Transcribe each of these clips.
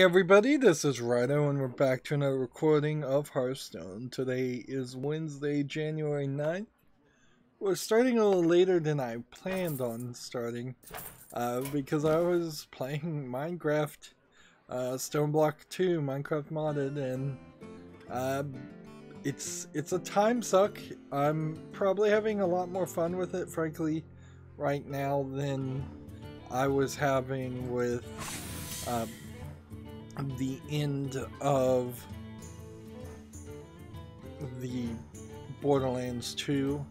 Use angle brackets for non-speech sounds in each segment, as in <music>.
Everybody, this is Rydo and we're back to another recording of Hearthstone. Today is Wednesday, January 9th. We're starting a little later than I planned on starting uh, because I was playing Minecraft uh, Stoneblock 2, Minecraft modded, and uh, it's, it's a time suck. I'm probably having a lot more fun with it, frankly, right now than I was having with uh, the end of the Borderlands 2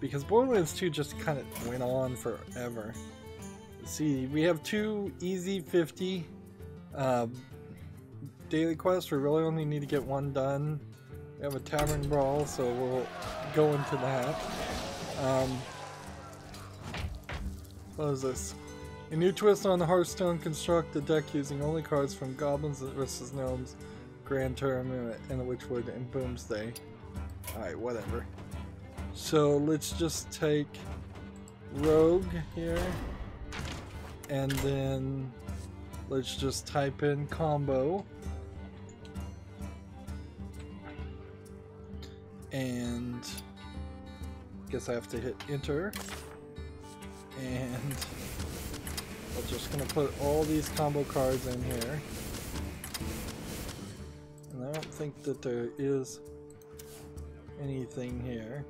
because Borderlands 2 just kind of went on forever. See, we have two easy 50 uh, daily quests. We really only need to get one done. We have a tavern brawl, so we'll go into that. Um, what is this? A new twist on the Hearthstone construct a deck using only cards from Goblins vs. Gnomes, Grand Tournament, and the Witchwood and Boomsday. Alright, whatever. So let's just take Rogue here, and then let's just type in combo. And guess I have to hit enter. And I'm just gonna put all these combo cards in here. And I don't think that there is anything here.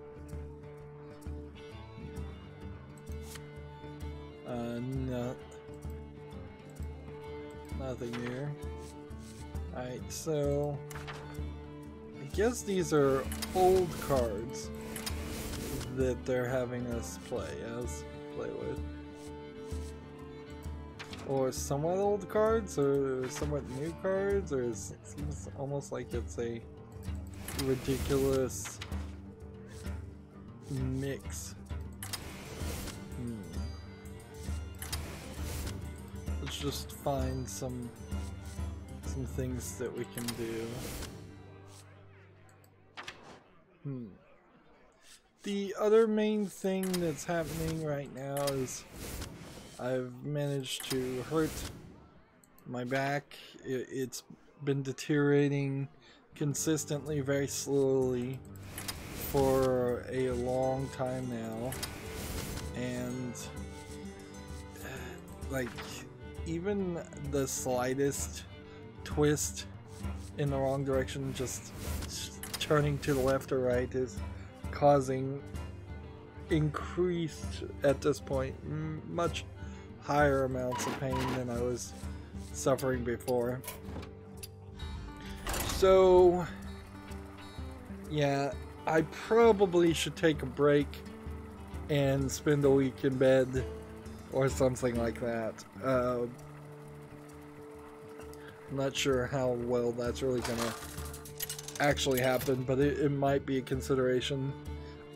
Uh, no. Nothing here. Alright, so... I guess these are old cards that they're having us play as play with or somewhat old cards or somewhat new cards or it seems almost like it's a ridiculous mix. Hmm. Let's just find some some things that we can do. Hmm. The other main thing that's happening right now is I've managed to hurt my back. It, it's been deteriorating consistently, very slowly for a long time now. And uh, like even the slightest twist in the wrong direction, just turning to the left or right is causing increased at this point much higher amounts of pain than I was suffering before. So, yeah, I probably should take a break and spend a week in bed or something like that. Uh, I'm not sure how well that's really gonna actually happen, but it, it might be a consideration.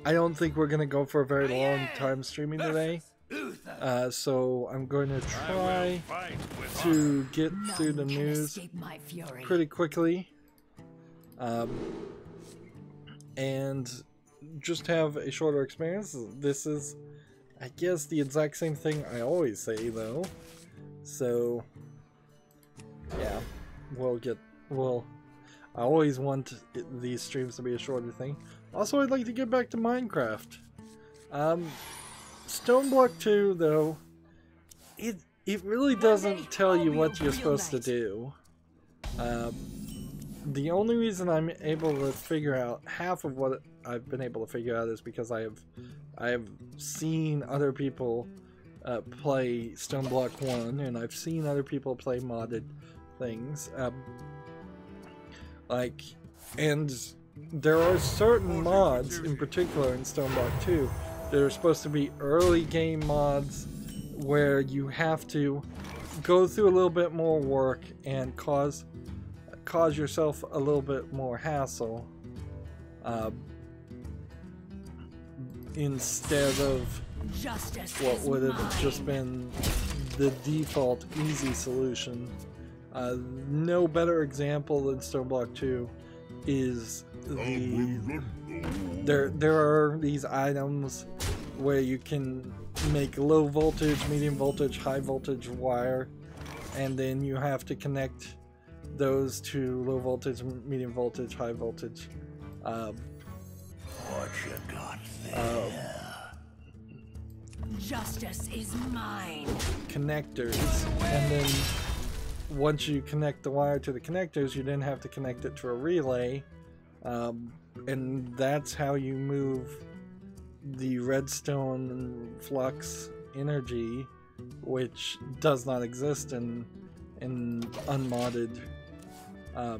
I don't think we're gonna go for a very long time streaming today. Uh, so I'm going to try to get through the news pretty quickly. Um, and just have a shorter experience. This is, I guess, the exact same thing I always say, though. So, yeah, we'll get, well, I always want these streams to be a shorter thing. Also, I'd like to get back to Minecraft. Um, Stoneblock 2, though, it it really doesn't tell you what you're supposed to do. Um, the only reason I'm able to figure out half of what I've been able to figure out is because I have I have seen other people uh, play Stoneblock 1 and I've seen other people play modded things. Um, like, and there are certain mods in particular in Stoneblock 2 that are supposed to be early game mods where you have to go through a little bit more work and cause cause yourself a little bit more hassle uh, instead of what would have just been the default easy solution. Uh, no better example than Stoneblock 2 is the there there are these items where you can make low voltage, medium voltage, high voltage wire, and then you have to connect those to low voltage, medium voltage, high voltage. Um, What you got uh, Justice is mine. connectors, and then once you connect the wire to the connectors, you then have to connect it to a relay, um, and that's how you move the redstone flux energy, which does not exist in in unmodded uh,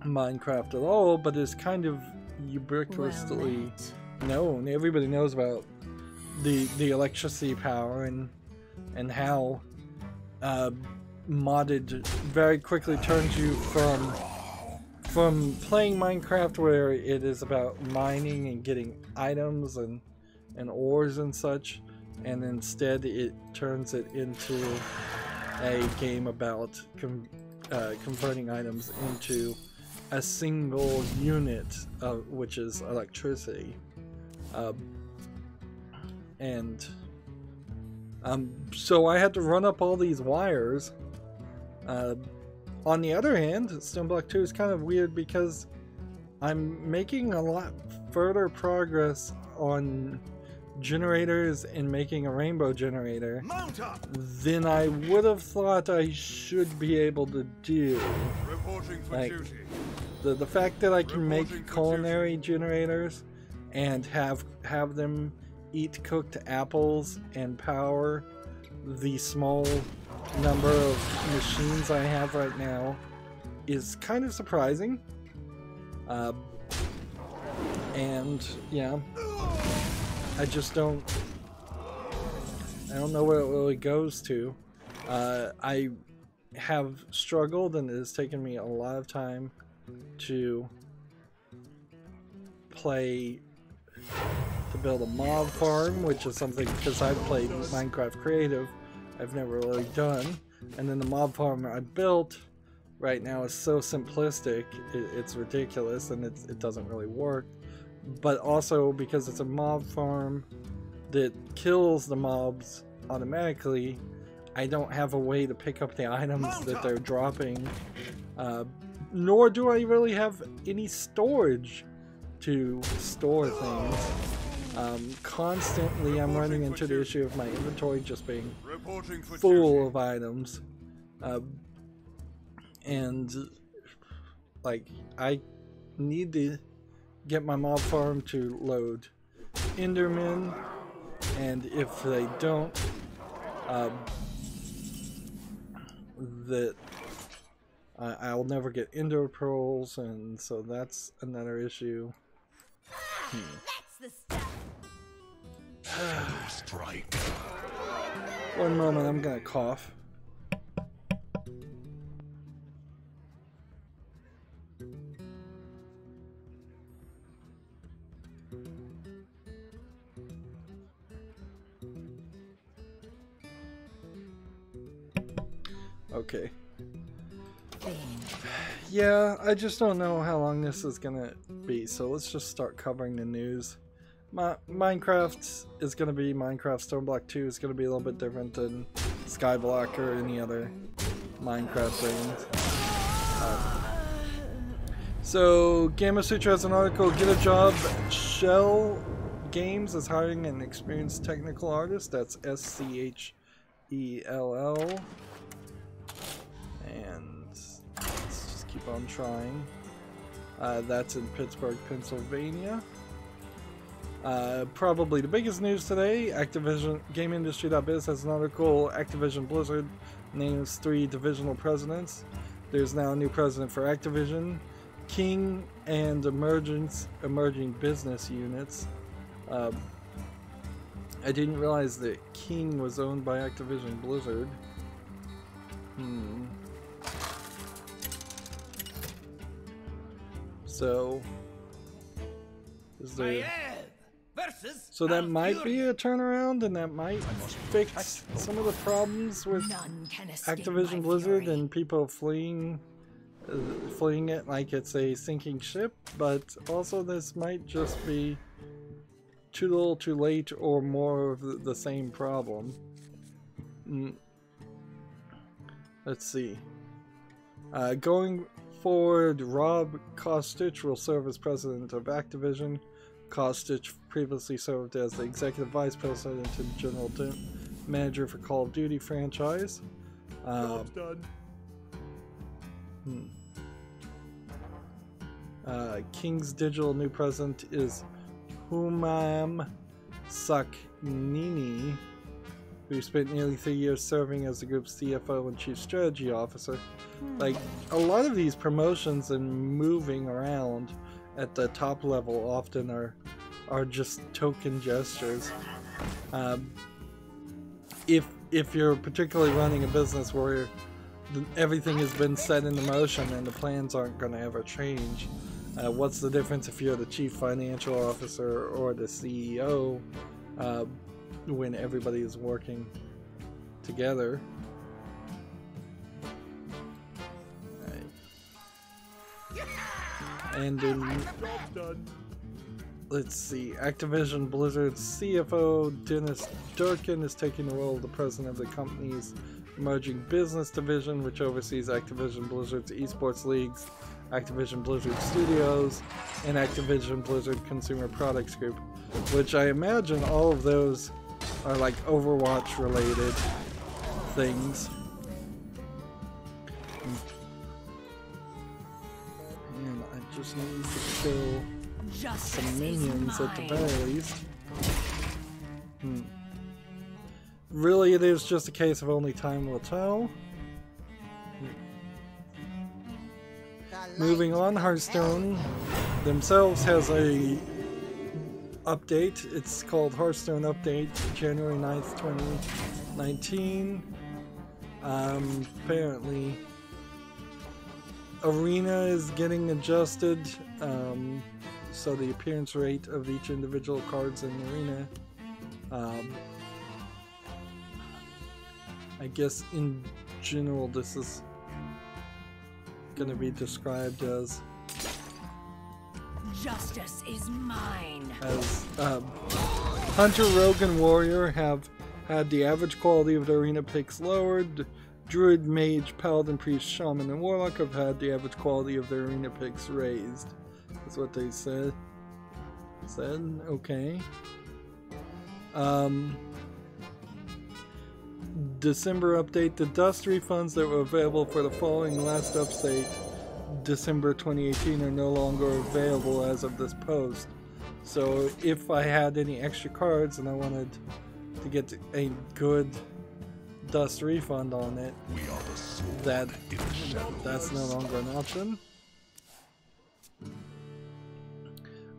Minecraft at all, but is kind of ubiquitously met. known. Everybody knows about the the electricity power and and how uh, modded very quickly turns you from from playing Minecraft where it is about mining and getting items and and ores and such, and instead it turns it into a game about com- uh, converting items into a single unit, uh, which is electricity. Um, and um, so I had to run up all these wires. On the other hand, Stoneblock 2 is kind of weird because I'm making a lot further progress on generators and making a rainbow generator than I would have thought I should be able to do. Reporting for Like- duty. The, the fact that I can Reporting make culinary generators and have have them eat cooked apples and power the small number of machines I have right now is kind of surprising. Uh, and yeah, I just don't. I don't know where it really goes to. Uh, I have struggled, and it has taken me a lot of time to play to build a mob farm, which is something because I've played Minecraft Creative, I've never really done. And then the mob farm I built right now is so simplistic, it, it's ridiculous, and it's, it doesn't really work. But also because it's a mob farm that kills the mobs automatically, I don't have a way to pick up the items that they're dropping. Uh, nor do I really have any storage to store things. Um, constantly, I'm running into the issue of my inventory just being full duty. of items. Um, and, like, I need to get my mob farm to load Endermen, and if they don't, um, that I I'll never get Ender pearls, and so that's another issue. That's stuff. Strike. One moment, I'm gonna cough. Okay. Yeah, I just don't know how long this is gonna be, so let's just start covering the news. Mi- Minecraft is gonna be Minecraft Stoneblock 2 is gonna be a little bit different than Skyblock or any other Minecraft things. Uh, so, Gamasutra has an article Get a Job Schell Games is hiring an experienced technical artist. That's S C H E L L. And let's just keep on trying. Uh, that's in Pittsburgh, Pennsylvania. Uh, probably the biggest news today, Activision GameIndustry.biz has an article. Activision Blizzard names three divisional presidents. There's now a new president for Activision, King, and emergence emerging business units. Um, I didn't realize that King was owned by Activision Blizzard. Hmm. So, is there? Versus So that might be a turnaround, and that might fix some of the problems with None can escape my Activision Blizzard fury. and people fleeing, uh, fleeing it like it's a sinking ship. But also, this might just be too little, too late, or more of the, the same problem. Mm. Let's see. Uh, going forward, Rob Kostich will serve as president of Activision. Kostich previously served as the executive vice president and general manager for Call of Duty franchise. Um, done. Hmm. Uh, King's Digital new president is Humam Saknini, who spent nearly three years serving as the group's CFO and chief strategy officer. Like a lot of these promotions and moving around at the top level often are are just token gestures. Um, if if you're particularly running a business where everything has been set into motion and the plans aren't going to ever change. Uh, what's the difference if you're the chief financial officer or the CEO uh, when everybody is working together? And in let's see, Activision Blizzard's CFO Dennis Durkin is taking the role of the president of the company's emerging business division, which oversees Activision Blizzard's esports leagues, Activision Blizzard Studios, and Activision Blizzard Consumer Products Group, which I imagine all of those are like Overwatch related things. Just need to kill Justice some minions at the very least. Hmm. Really, it is just a case of only time will tell. Moving on, Hearthstone themselves has a update. It's called Hearthstone Update, January 9th, 2019. Um, apparently, Arena is getting adjusted, um, so the appearance rate of each individual cards in Arena. Um, I guess in general, this is going to be described as Justice is mine. as um, Hunter, Rogue, and Warrior have had the average quality of the arena picks lowered. Druid, Mage, Paladin, Priest, Shaman, and Warlock have had the average quality of their arena picks raised. That's what they said. Said okay. Um, December update: the dust refunds that were available for the following last update, December 2018, are no longer available as of this post. So if I had any extra cards and I wanted to get a good dust refund on it, that that's no longer an option.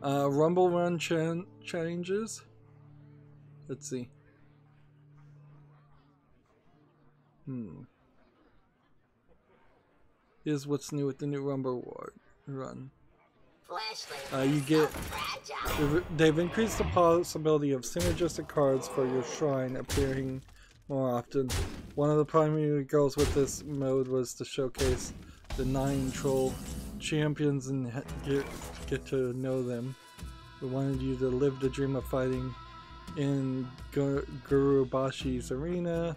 Uh, Rumble Run chan- changes. Let's see. Hmm. Here's what's new with the new Rumble War run. Uh, you get they've- they've increased the possibility of synergistic cards for your shrine appearing more often. One of the primary goals with this mode was to showcase the nine troll champions and get get to know them. We wanted you to live the dream of fighting in Gur- Gurubashi's arena.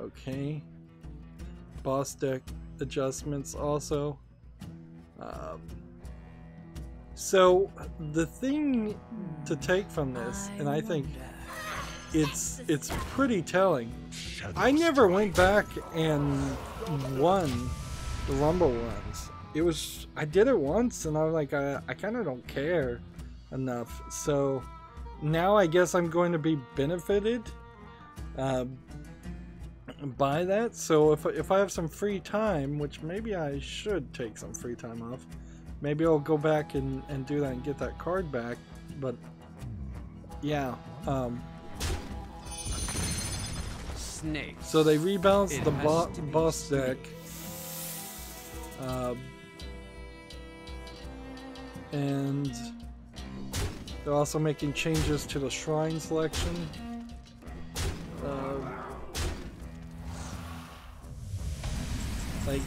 Okay. Boss deck adjustments also. Um, so the thing to take from this, and I think it's it's pretty telling. I never went back and won the Rumble ones. It was I did it once, and I'm like I I kind of don't care enough. So now I guess I'm going to be benefited uh, by that. So if if I have some free time, which maybe I should take some free time off, maybe I'll go back and and do that and get that card back. But yeah. Um, Snakes. So they rebalanced It the bo- boss deck. Um, and they're also making changes to the shrine selection. Um, like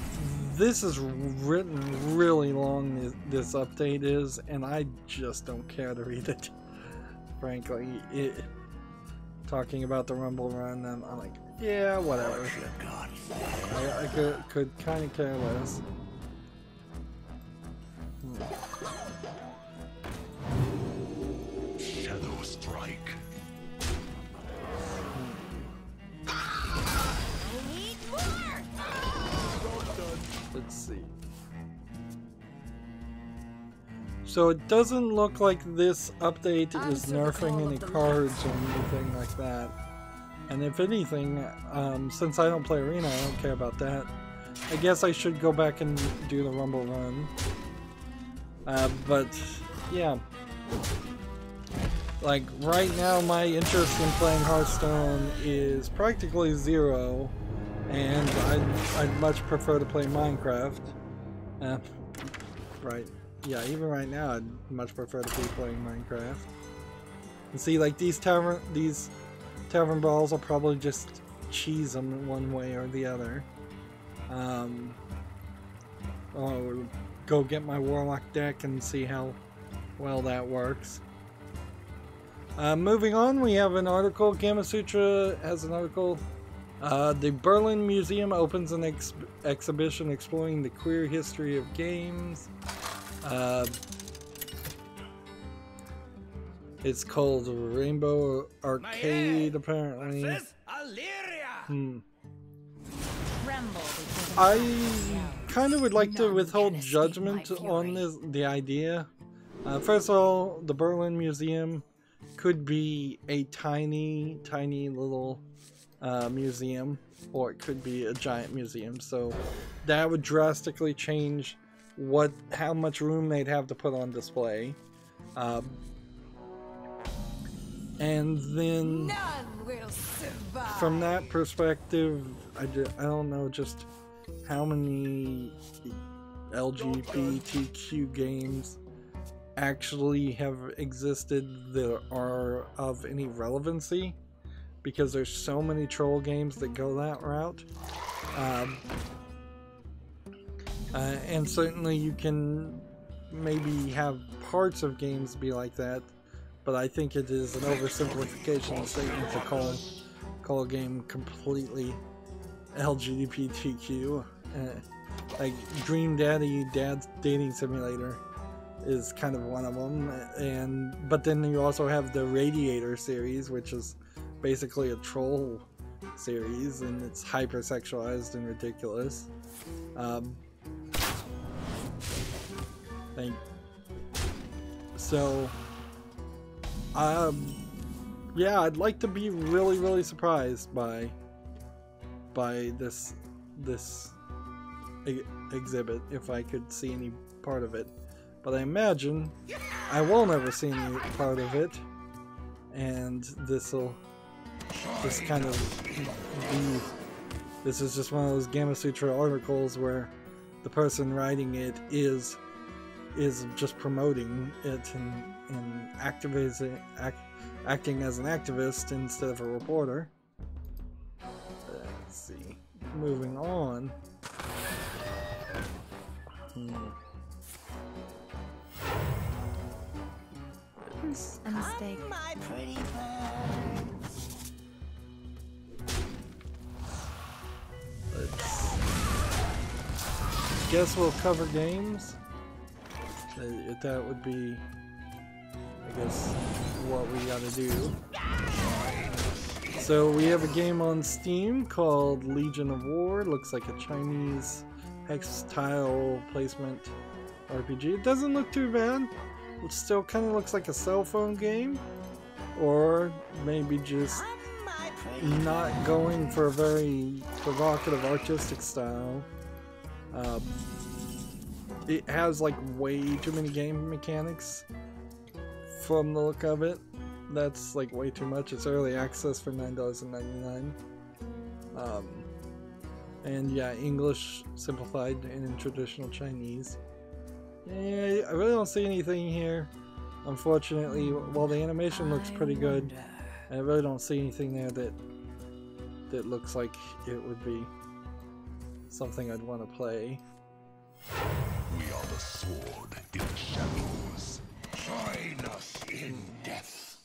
this is written really long. This, this update is, and I just don't care to read it. <laughs> Frankly, it talking about the Rumble Run, and I'm like, Yeah, whatever. What you got? I, I could, could kind of care less. Shadow strike. Need! Let's see. So it doesn't look like this update is nerfing any cards or anything like that. And if anything, um, since I don't play Arena, I don't care about that. I guess I should go back and do the Rumble Run. Uh, but, yeah. Like, right now my interest in playing Hearthstone is practically zero. And I'd, I'd much prefer to play Minecraft. Uh, right. Yeah, even right now, I'd much prefer to be playing Minecraft. And see, like these tavern, these tavern balls, I'll probably just cheese them one way or the other. Um, or go get my warlock deck and see how well that works. Uh, moving on, we have an article. Gamasutra has an article. Uh, the Berlin Museum opens an ex- exhibition exploring the queer history of games. Uh, it's called Rainbow Arcade, apparently. Hmm. Tremble because of I kind of would like to withhold judgment on this the idea. Uh, first of all, the Berlin Museum could be a tiny, tiny little uh, museum, or it could be a giant museum. So that would drastically change what how much room they'd have to put on display. Um, and then None will survive. from that perspective, I, I don't know just how many LGBTQ games actually have existed that are of any relevancy because there's so many troll games that go that route. Um, uh, and certainly you can maybe have parts of games be like that, but I think it is an oversimplification statement to call call a game completely LGBTQ. Uh, like Dream Daddy Dad's Dating Simulator is kind of one of them, and but then you also have the Radiator series, which is basically a troll series, and it's hypersexualized and ridiculous. Um, like, so, um, yeah, I'd like to be really, really surprised by by this this e- exhibit if I could see any part of it. But I imagine I will never see any part of it, and this'll just kind of be. This is just one of those Gamasutra articles where the person writing it is is just promoting it and, and activism, act, acting as an activist instead of a reporter. Let's see. Moving on. Hmm. A mistake. My pretty bird. Let's guess we'll cover games. Uh, That would be, I guess, what we gotta do. So we have a game on Steam called Legion of War. Looks like a Chinese hex tile placement RPG. It doesn't look too bad. It still kind of looks like a cell phone game, or maybe just not going for a very provocative artistic style. Um, it has like way too many game mechanics from the look of it. That's like way too much. It's early access for nine dollars and ninety nine. Um, and yeah, English simplified and in traditional Chinese. Yeah, I really don't see anything here. Unfortunately, while the animation looks pretty good, I really don't see anything there that that looks like it would be something I'd want to play. We are the sword in the shadows. Join us in death.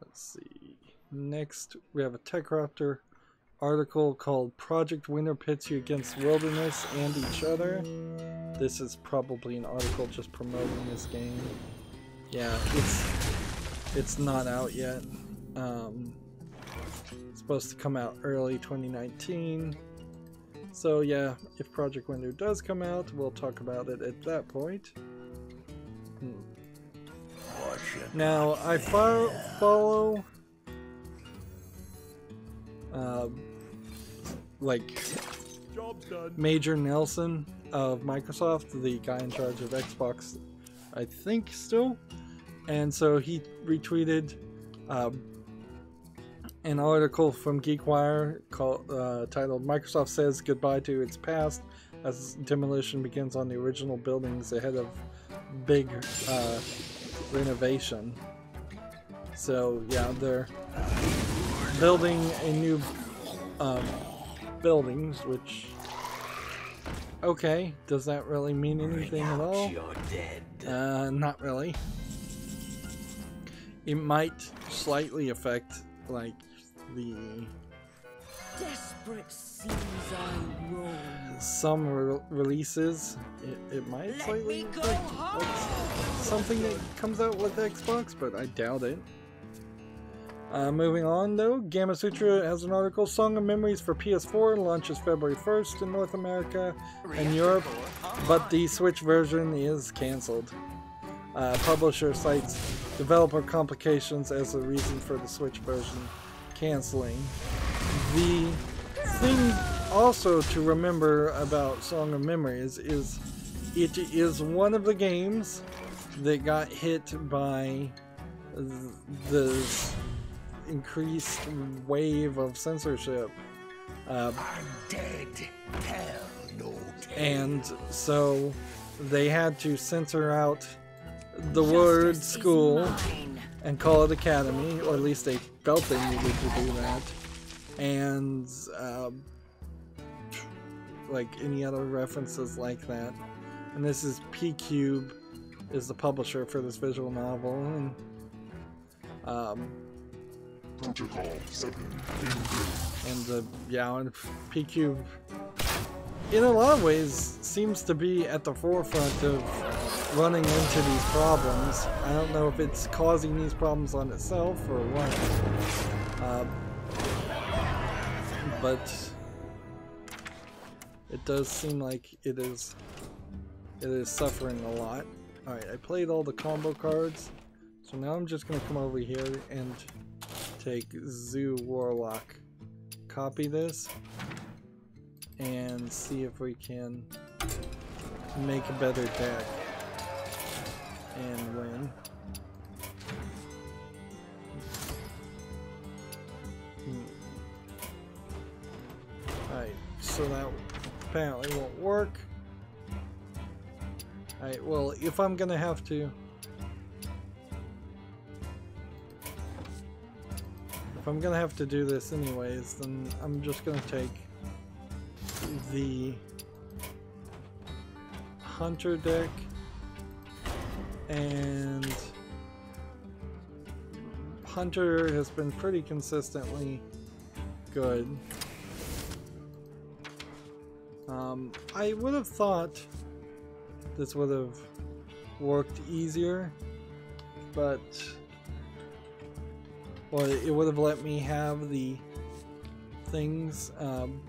Let's see. Next, we have a TechRaptor article called Project Winter Pits You Against Wilderness and Each Other. This is probably an article just promoting this game. Yeah, it's it's not out yet. Um, it's supposed to come out early 2019. So yeah, if Project Winter does come out, we'll talk about it at that point. Hmm. Now, I fo follow uh, like Major Nelson of Microsoft, the guy in charge of Xbox, I think still. And so he retweeted um, an article from GeekWire called uh, titled "Microsoft says goodbye to its past as demolition begins on the original buildings ahead of big uh, renovation." So yeah, they're building a new um, buildings, which okay, does that really mean anything at all? Uh, not really. It might slightly affect like the Desperate seas I roam. some re- releases. It, it might Let slightly me like, something that comes out with Xbox, but I doubt it. Uh, moving on though, Gamasutra has an article Song of Memories for PS4 launches February 1st in North America and Europe, but the Switch version is cancelled. Uh, publisher cites developer complications as a reason for the Switch version canceling. The thing also to remember about Song of Memories is it is one of the games that got hit by th- the increased wave of censorship. Uh, Dead. Tell no and so they had to censor out the word Justice is school. And call it academy, or at least they felt they needed to do that. And um, like any other references like that. And this is PQube is the publisher for this visual novel, and um, Protocol 7. and the yeah, and PQube in a lot of ways seems to be at the forefront of running into these problems. I don't know if it's causing these problems on itself or what. Um, but it does seem like it is it is suffering a lot. Alright, I played all the combo cards. So now I'm just gonna come over here and take Zoo Warlock. Copy this and see if we can make a better deck and win. Hmm. Alright, so that apparently won't work. Alright, well, if I'm gonna have to. If I'm gonna have to do this anyways, then I'm just gonna take the hunter deck and hunter has been pretty consistently good. Um, I would have thought this would have worked easier but well it would have let me have the things um,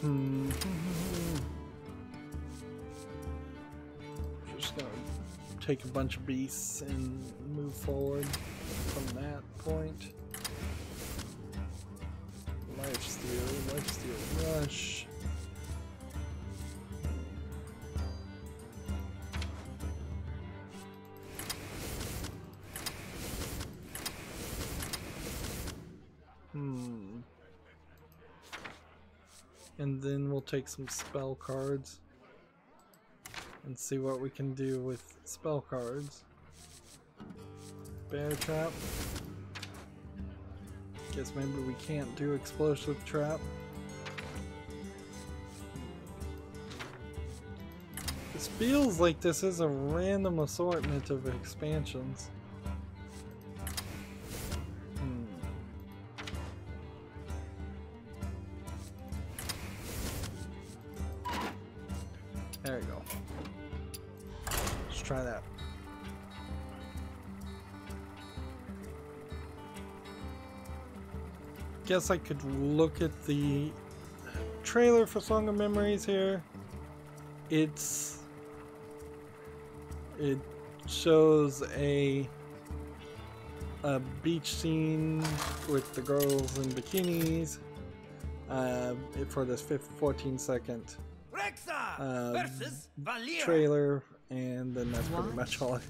Hmm. Just gonna take a bunch of beasts and move forward from that point. Lifesteal, lifesteal rush. Take some spell cards and see what we can do with spell cards. Bear trap. Guess maybe we can't do explosive trap. This feels like this is a random assortment of expansions. Guess I could look at the trailer for Song of Memories here. It's it shows a a beach scene with the girls in bikinis uh, for this 15, 14 second Rexa uh, trailer and then that's pretty much all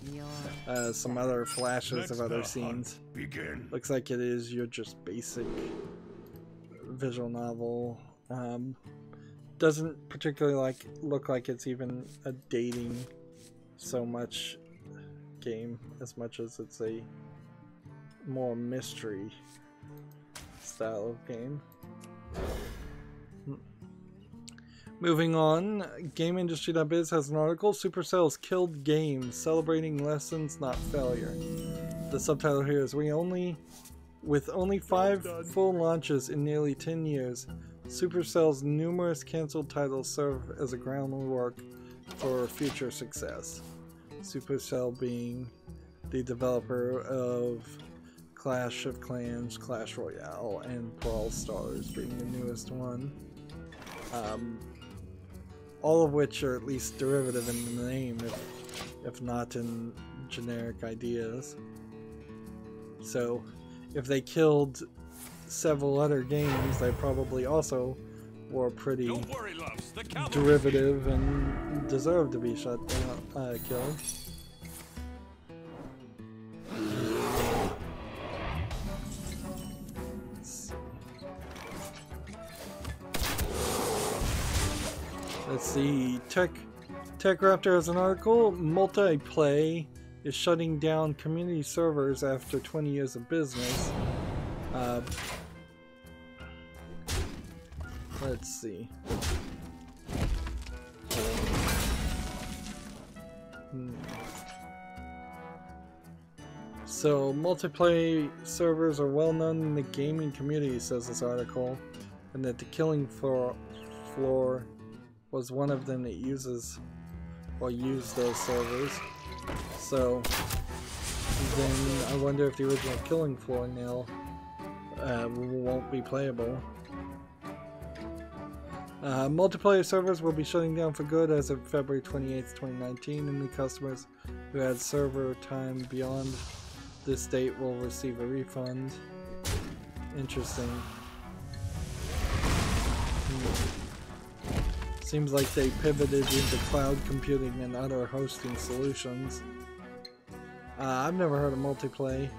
uh, some other flashes of other scenes Begin. looks like it is your just basic visual novel um, doesn't particularly like look like it's even a dating so much game as much as it's a more mystery style of game. Moving on, GameIndustry.biz has an article Supercell's killed games, celebrating lessons, not failure. The subtitle here is We only with only five full launches in nearly 10 years, Supercell's numerous cancelled titles serve as a groundwork for future success. Supercell being the developer of Clash of Clans, Clash Royale, and Brawl Stars being the newest one. Um, all of which are at least derivative in the name, if, if not in generic ideas. So, if they killed several other games, they probably also were pretty worry, loves. Derivative and deserve to be shut down, uh, killed. Let's see. Tech Tech Raptor has an article. Multiplay is shutting down community servers after 20 years of business. Uh, let's see. Hmm. So, multiplayer servers are well known in the gaming community, says this article, and that the Killing Floor, floor was one of them that uses or used those servers. So, then I wonder if the original Killing Floor now uh, won't be playable. Uh, multiplayer servers will be shutting down for good as of February 28th, 2019, and new customers who had server time beyond this date will receive a refund. Interesting. Hmm. Seems like they pivoted into cloud computing and other hosting solutions. Uh, I've never heard of multiplayer,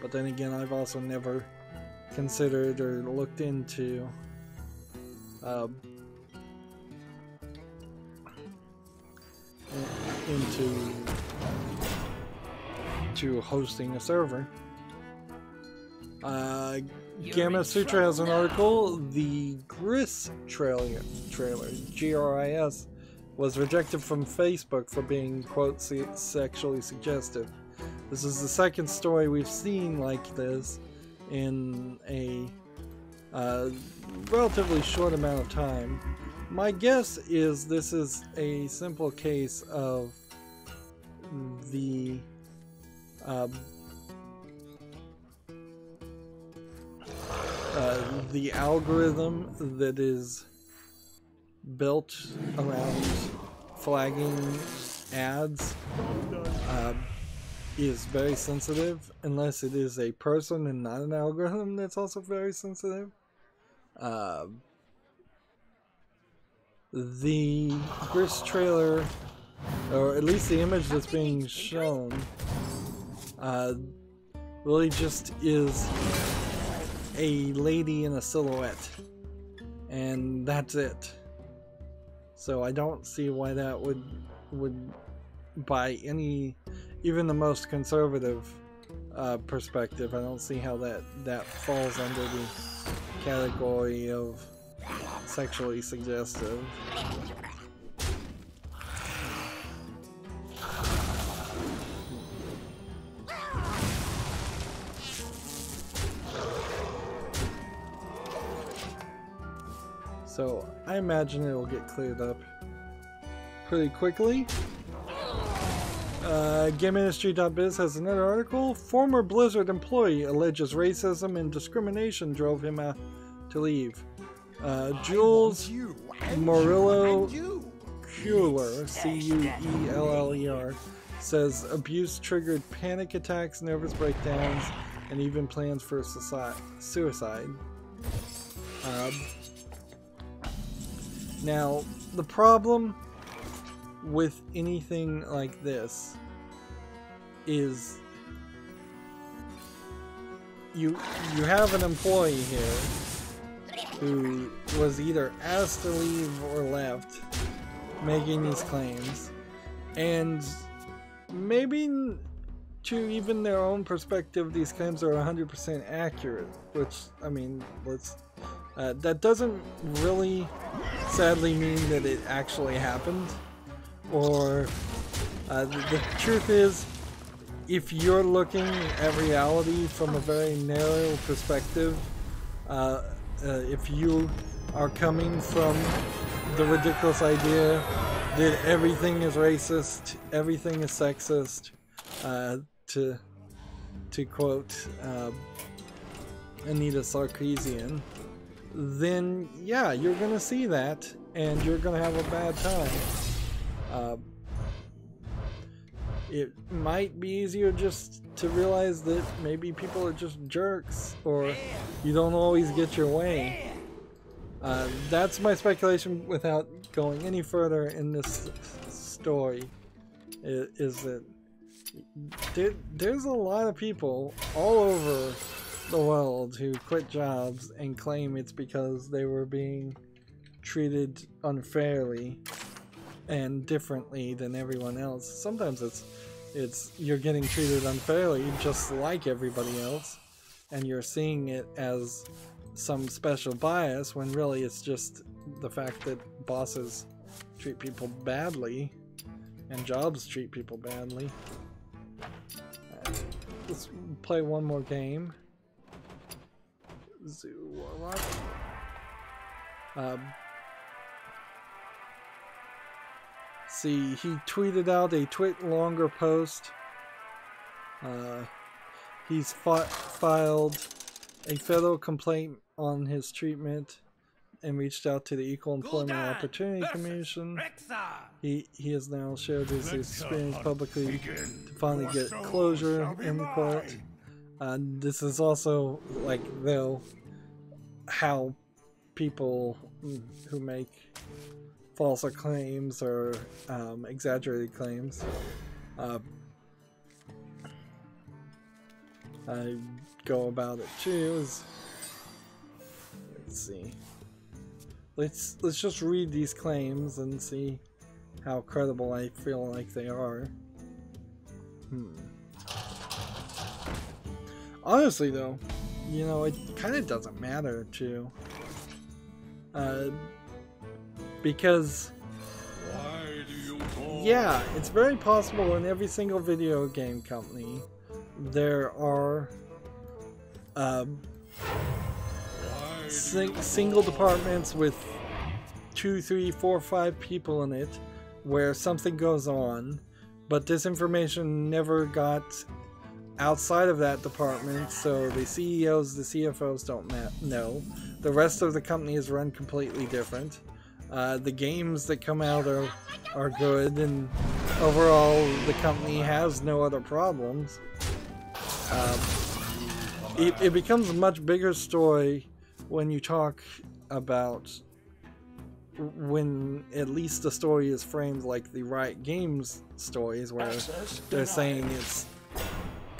but then again, I've also never considered or looked into uh, into to hosting a server. Uh, Gamasutra has an article. The Gris trailer, trailer G-R-I-S, was rejected from Facebook for being quote se- sexually suggestive. This is the second story we've seen like this in a uh, relatively short amount of time. My guess is this is a simple case of the um, uh, the algorithm that is built around flagging ads um, is very sensitive unless it is a person and not an algorithm that's also very sensitive. Um, the Gris trailer, or at least the image that's being shown, uh, really just is a lady in a silhouette, and that's it. So I don't see why that would would by any even the most conservative uh, perspective, I don't see how that that falls under the category of sexually suggestive. So I imagine it'll get cleared up pretty quickly. Uh, GameIndustry.biz has another article. Former Blizzard employee alleges racism and discrimination drove him uh, to leave. Uh, Jules Morillo Cueller, C-U-E-L-L-E-R, says abuse triggered panic attacks, nervous breakdowns, and even plans for suicide. suicide. Now, the problem with anything like this is you you have an employee here who was either asked to leave or left making these claims and maybe to even their own perspective these claims are 100% accurate which i mean let's uh, that doesn't really sadly mean that it actually happened or uh, the, the truth is if you're looking at reality from a very narrow perspective uh, uh, if you are coming from the ridiculous idea that everything is racist everything is sexist uh, to to quote uh, Anita Sarkeesian then yeah you're gonna see that and you're gonna have a bad time uh, it might be easier just to realize that maybe people are just jerks or you don't always get your way. Uh, that's my speculation without going any further in this story. Is that there, there's a lot of people all over the world who quit jobs and claim it's because they were being treated unfairly and differently than everyone else. Sometimes it's it's you're getting treated unfairly just like everybody else and you're seeing it as some special bias when really it's just the fact that bosses treat people badly and jobs treat people badly. Let's play one more game. Zoo Warlock. Um, see, he tweeted out a tweet longer post. Uh, he's fi- filed a federal complaint on his treatment and reached out to the Equal Employment Opportunity Commission. He he has now shared his experience publicly to finally get closure in the court. Uh, this is also like though how people who make false claims or um, exaggerated claims uh, I go about it too. Let's see. Let's let's just read these claims and see how credible I feel like they are. Hmm. Honestly, though, you know, it kind of doesn't matter too. Uh, because yeah, it's very possible in every single video game company there are um, sing- single departments with two, three, four, five people in it where something goes on, but this information never got outside of that department, so the CEOs, the CFOs don't ma- know. The rest of the company is run completely different. Uh, the games that come out are are good, and overall, the company has no other problems. Um, it, it becomes a much bigger story when you talk about when at least the story is framed like the Riot Games stories, where they're saying it's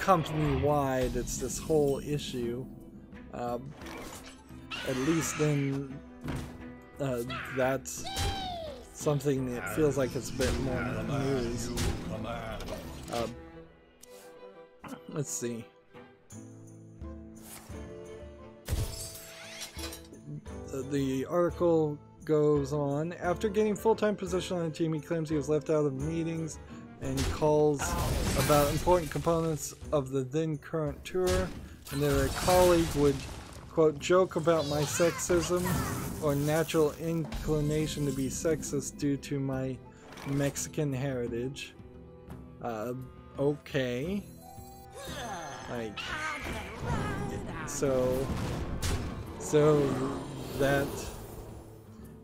company wide, it's this whole issue. Um, at least then uh, that's something that feels like it's a bit more news. command? Um, let's see. The- The article goes on. After getting full-time position on the team, he claims he was left out of meetings and calls about important components of the then current tour, and that a colleague would quote, joke about my sexism or natural inclination to be sexist due to my Mexican heritage. Uh, okay. Like, so, so that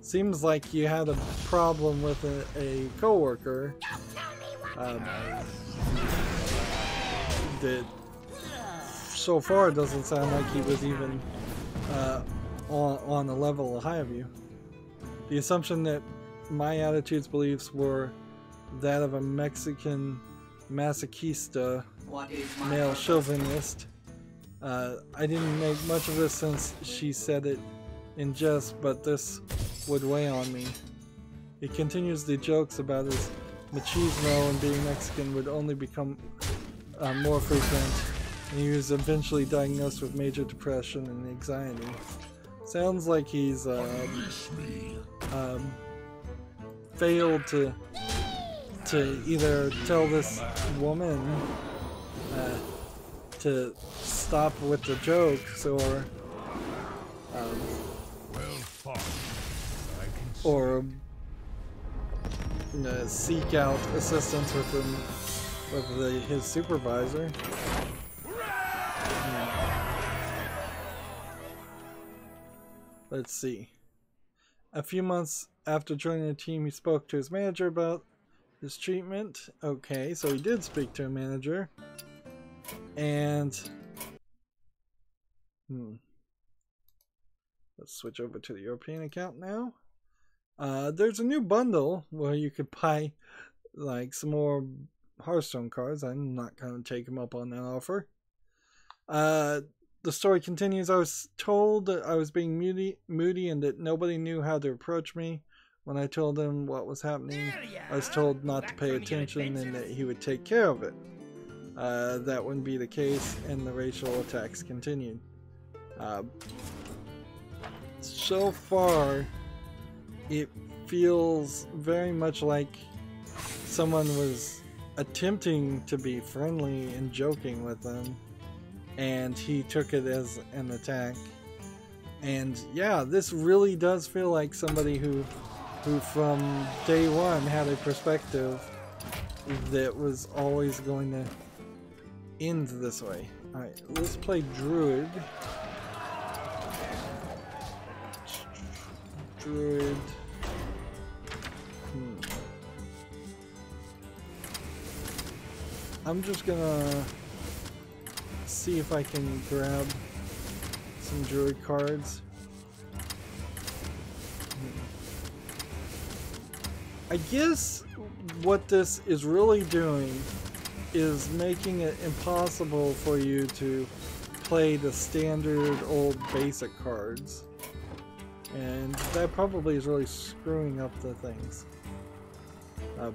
seems like you had a problem with a, a coworker. Um, that so far it doesn't sound like he was even uh, on, on a level high of you. The assumption that my attitudes, beliefs were that of a Mexican masochista, male chauvinist. Uh, I didn't make much of this since she said it in jest, but this would weigh on me. He continues the jokes about his machismo and being Mexican would only become uh, more frequent, and he was eventually diagnosed with major depression and anxiety. Sounds like he's um, um, failed to to either tell this woman uh, to stop with the jokes or um. Or seek out assistance with him with the, his supervisor. Hmm. Let's see. A few months after joining the team, he spoke to his manager about his treatment. Okay, so he did speak to a manager. And. Hmm. Let's switch over to the European account now. Uh, there's a new bundle where you could buy like some more Hearthstone cards. I'm not going to take him up on that offer. Uh, the story continues. I was told that I was being moody, moody and that nobody knew how to approach me. When I told him what was happening, I was told not to pay attention and that he would take care of it. Uh, that wouldn't be the case, and the racial attacks continued. Uh, so far, it feels very much like someone was attempting to be friendly and joking with them, and he took it as an attack. And yeah, this really does feel like somebody who, who from day one had a perspective that was always going to end this way. Alright, let's play Druid. Druid. I'm just gonna see if I can grab some druid cards. I guess what this is really doing is making it impossible for you to play the standard old basic cards. And that probably is really screwing up the things. Uh,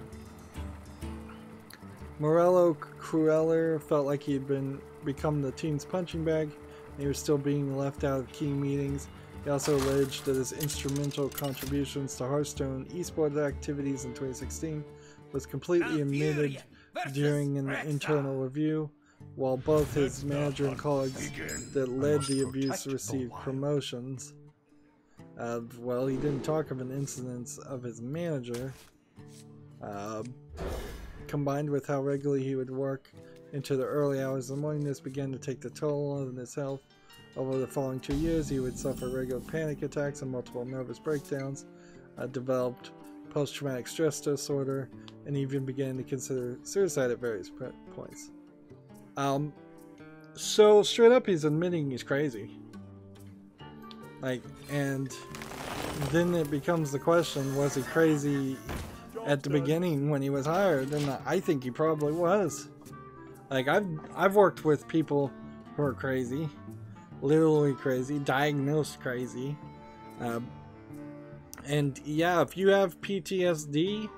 Morello Crueller felt like he'd been become the team's punching bag, and he was still being left out of key meetings. He also alleged that his instrumental contributions to Hearthstone esports activities in 2016 was completely omitted during an internal review, while both his manager and colleagues that led the abuse received promotions. Uh, well, he didn't talk of an incident of his manager. Uh, combined with how regularly he would work into the early hours of the morning, this began to take the toll on his health. Over the following two years, he would suffer regular panic attacks and multiple nervous breakdowns, uh, developed post-traumatic stress disorder, and even began to consider suicide at various points. Um, so straight up, he's admitting he's crazy. Like, and then it becomes the question, was he crazy at the beginning when he was hired? And I think he probably was. Like, I've, I've worked with people who are crazy, literally crazy, diagnosed crazy. Uh, and yeah, if you have PTSD,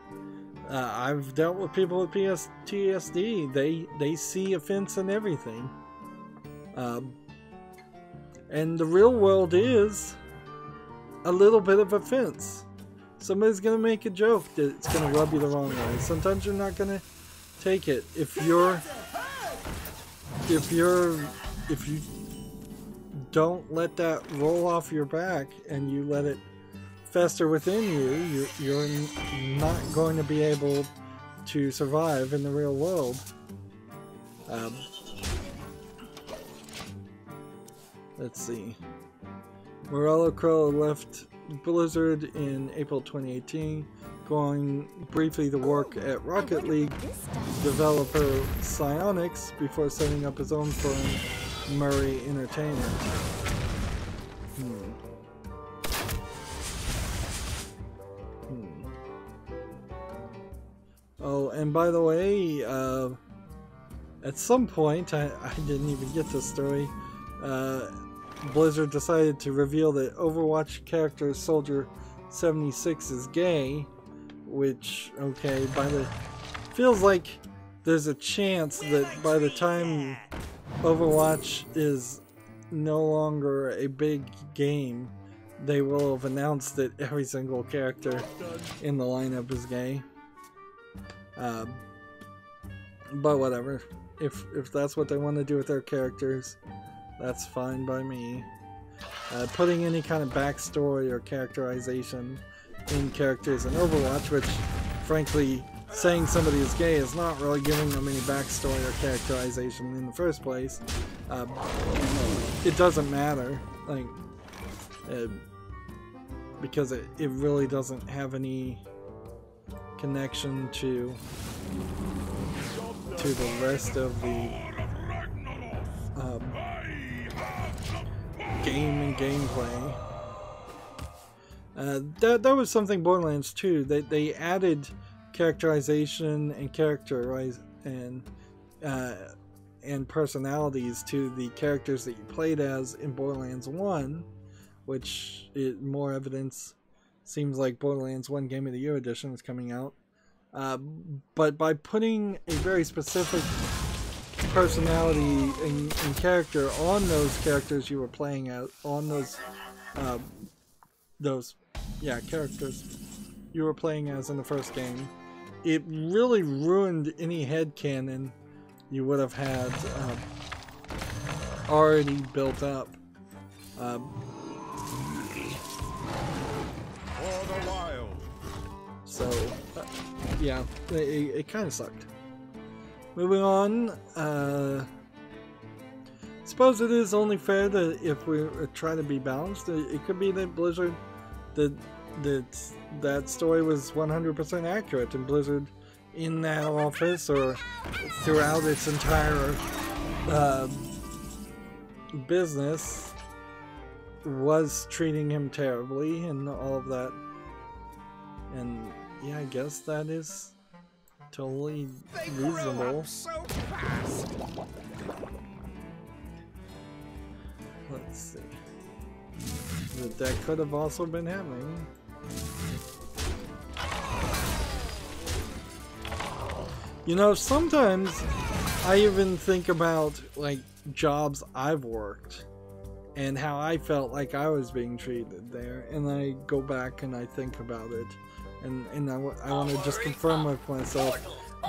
uh, I've dealt with people with PTSD. They they see offense in everything. Um, and the real world is a little bit of offense. Somebody's gonna make a joke that's gonna rub you the wrong way. Sometimes you're not gonna take it. If you're if you're if you don't let that roll off your back and you let it fester within you, you're, you're not going to be able to survive in the real world. Um, let's see. Morello Crow left Blizzard in April 2018, going briefly to work at Rocket League developer Psyonix before setting up his own firm, Murray Entertainment. Hmm. Hmm. Oh, and by the way, uh, at some point, I, I didn't even get this story, uh, Blizzard decided to reveal that Overwatch character Soldier 76 is gay, which, okay, by the. feels like there's a chance that by the time Overwatch is no longer a big game, they will have announced that every single character in the lineup is gay. Um, but whatever. If if that's what they want to do with their characters, that's fine by me. Uh, putting any kind of backstory or characterization in characters in Overwatch, which frankly saying somebody is gay is not really giving them any backstory or characterization in the first place. Um, it doesn't matter, like, uh, because it, it really doesn't have any connection to to the rest of the game and gameplay. Uh, that that was something Borderlands 2. They they added characterization and characterize and uh, and personalities to the characters that you played as in Borderlands 1, which it, more evidence seems like Borderlands 1 Game of the Year edition is coming out. Uh, but by putting a very specific personality and, and character on those characters you were playing out on those um, those yeah characters you were playing as in the first game it really ruined any headcanon you would have had um, already built up um, For the wild. So, uh, yeah, it, it kind of sucked. Moving on, uh, suppose it is only fair that if we try to be balanced, it, could be that Blizzard, that that that story was 100% accurate, and Blizzard in that office or throughout its entire uh, business was treating him terribly and all of that. And yeah, I guess that is totally reasonable. Let's see. That that could have also been happening. You know, sometimes I even think about like jobs I've worked and how I felt like I was being treated there, and I go back and I think about it, and and I, want to just confirm with myself: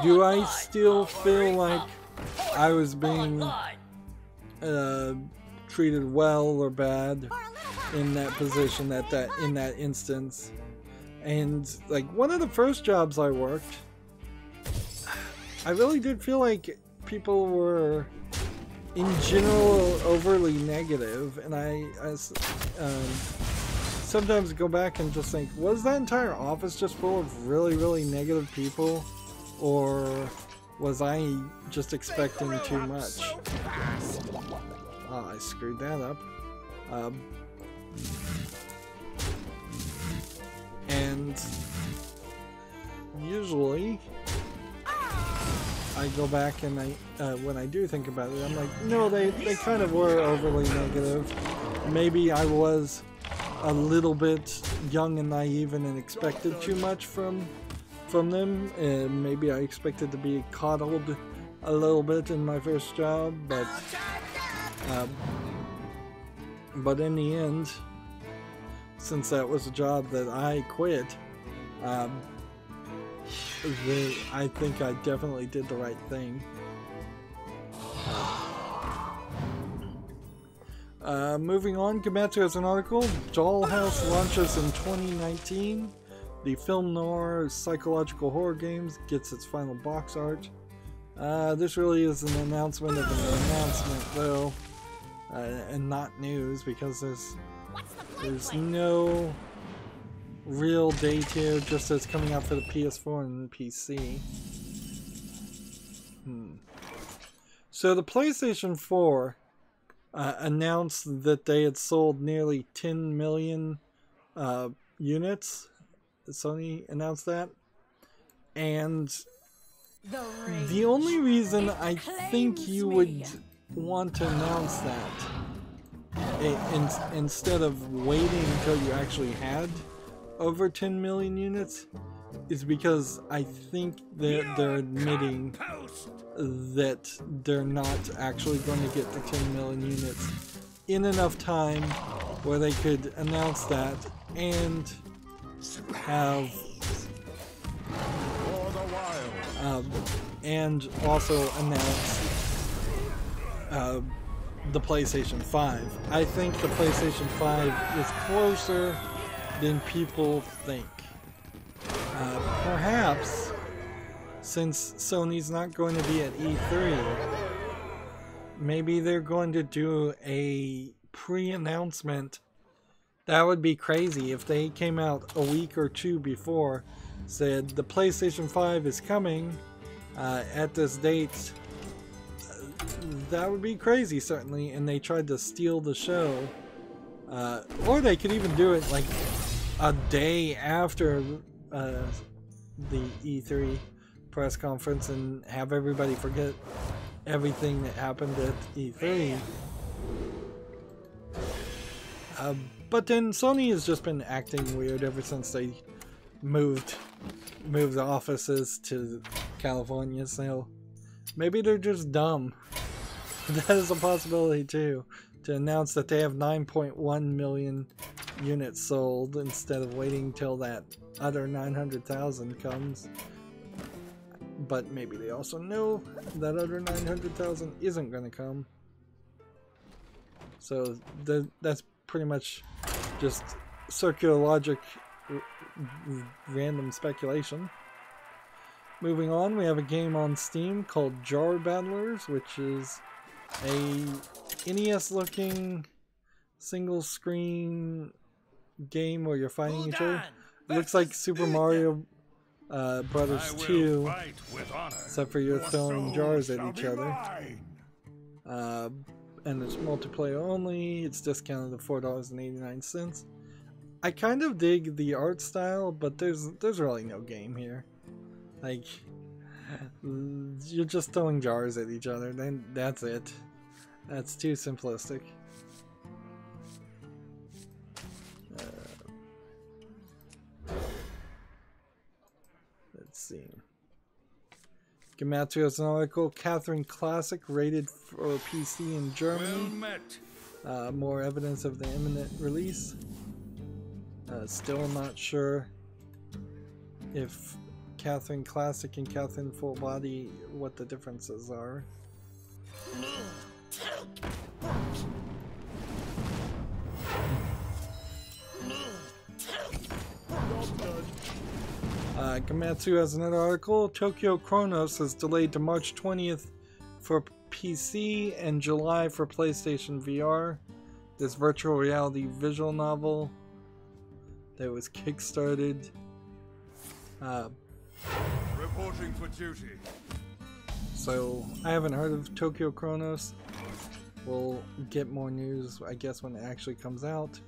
Do I still feel like I was being uh, treated well or bad in that position at that in that instance? And like one of the first jobs I worked, I really did feel like people were in general overly negative and I, um, sometimes go back and just think was that entire office just full of really really negative people? Or was i just expecting too much? oh i screwed that up. Um, and usually I go back and I, uh, when I do think about it, I'm like, no, they, they kind of were overly negative. Maybe I was a little bit young and naive and expected too much from from them. And maybe I expected to be coddled a little bit in my first job, but um, but in the end, since that was a job that I quit, um, the, I think I definitely did the right thing. Uh, moving on, Gematsu has an article. Dollhouse launches in 2019. The film noir psychological horror games gets its final box art. Uh, this really is an announcement of an announcement, though, uh, and not news because there's the there's no real date here, just as coming out for the PS4 and PC. Hmm. So the PlayStation 4 uh, announced that they had sold nearly 10 million uh, units. Sony announced that. And The, the only reason I think you me. would want to announce that in, instead of waiting until you actually had over 10 million units is because I think that they're admitting that they're not actually going to get the 10 million units in enough time where they could announce that and have um, and also announce uh, the PlayStation 5. I think the PlayStation 5 is closer than people think. Perhaps, since Sony's not going to be at E3, maybe they're going to do a pre announcement. That would be crazy if they came out a week or two before, said the PlayStation 5 is coming uh, at this date. That would be crazy, certainly, and they tried to steal the show. Uh, or they could even do it like a day after uh, the E3 press conference and have everybody forget everything that happened at E3. Uh, but then Sony has just been acting weird ever since they moved moved the offices to California. So maybe they're just dumb. <laughs> That is a possibility too. To announce that they have 9.1 million units sold instead of waiting till that other 900,000 comes. But maybe they also know that other 900,000 isn't going to come. So th- that's pretty much just circular logic, random speculation. Moving on, we have a game on Steam called Jar Battlers, which is a NES-looking single-screen game where you're fighting each other. It looks like Super Mario uh, Brothers 2, with except for you're throwing jars at each other. Uh, and it's multiplayer only. It's discounted to four dollars and eighty nine cents. I kind of dig the art style, but there's there's really no game here. Like you're just throwing jars at each other. Then that's it. That's too simplistic. Uh, let's see. Gematsu has an article. Catherine Classic rated for PC in Germany. Uh, more evidence of the imminent release. Uh, still not sure if Catherine Classic and Catherine Full Body, what the differences are. Uh, Gematsu has another article. Tokyo Chronos is delayed to March 20th for PC and July for PlayStation VR. This virtual reality visual novel that was kickstarted. Uh, Reporting for duty. so I haven't heard of Tokyo Chronos. We'll get more news, I guess, when it actually comes out.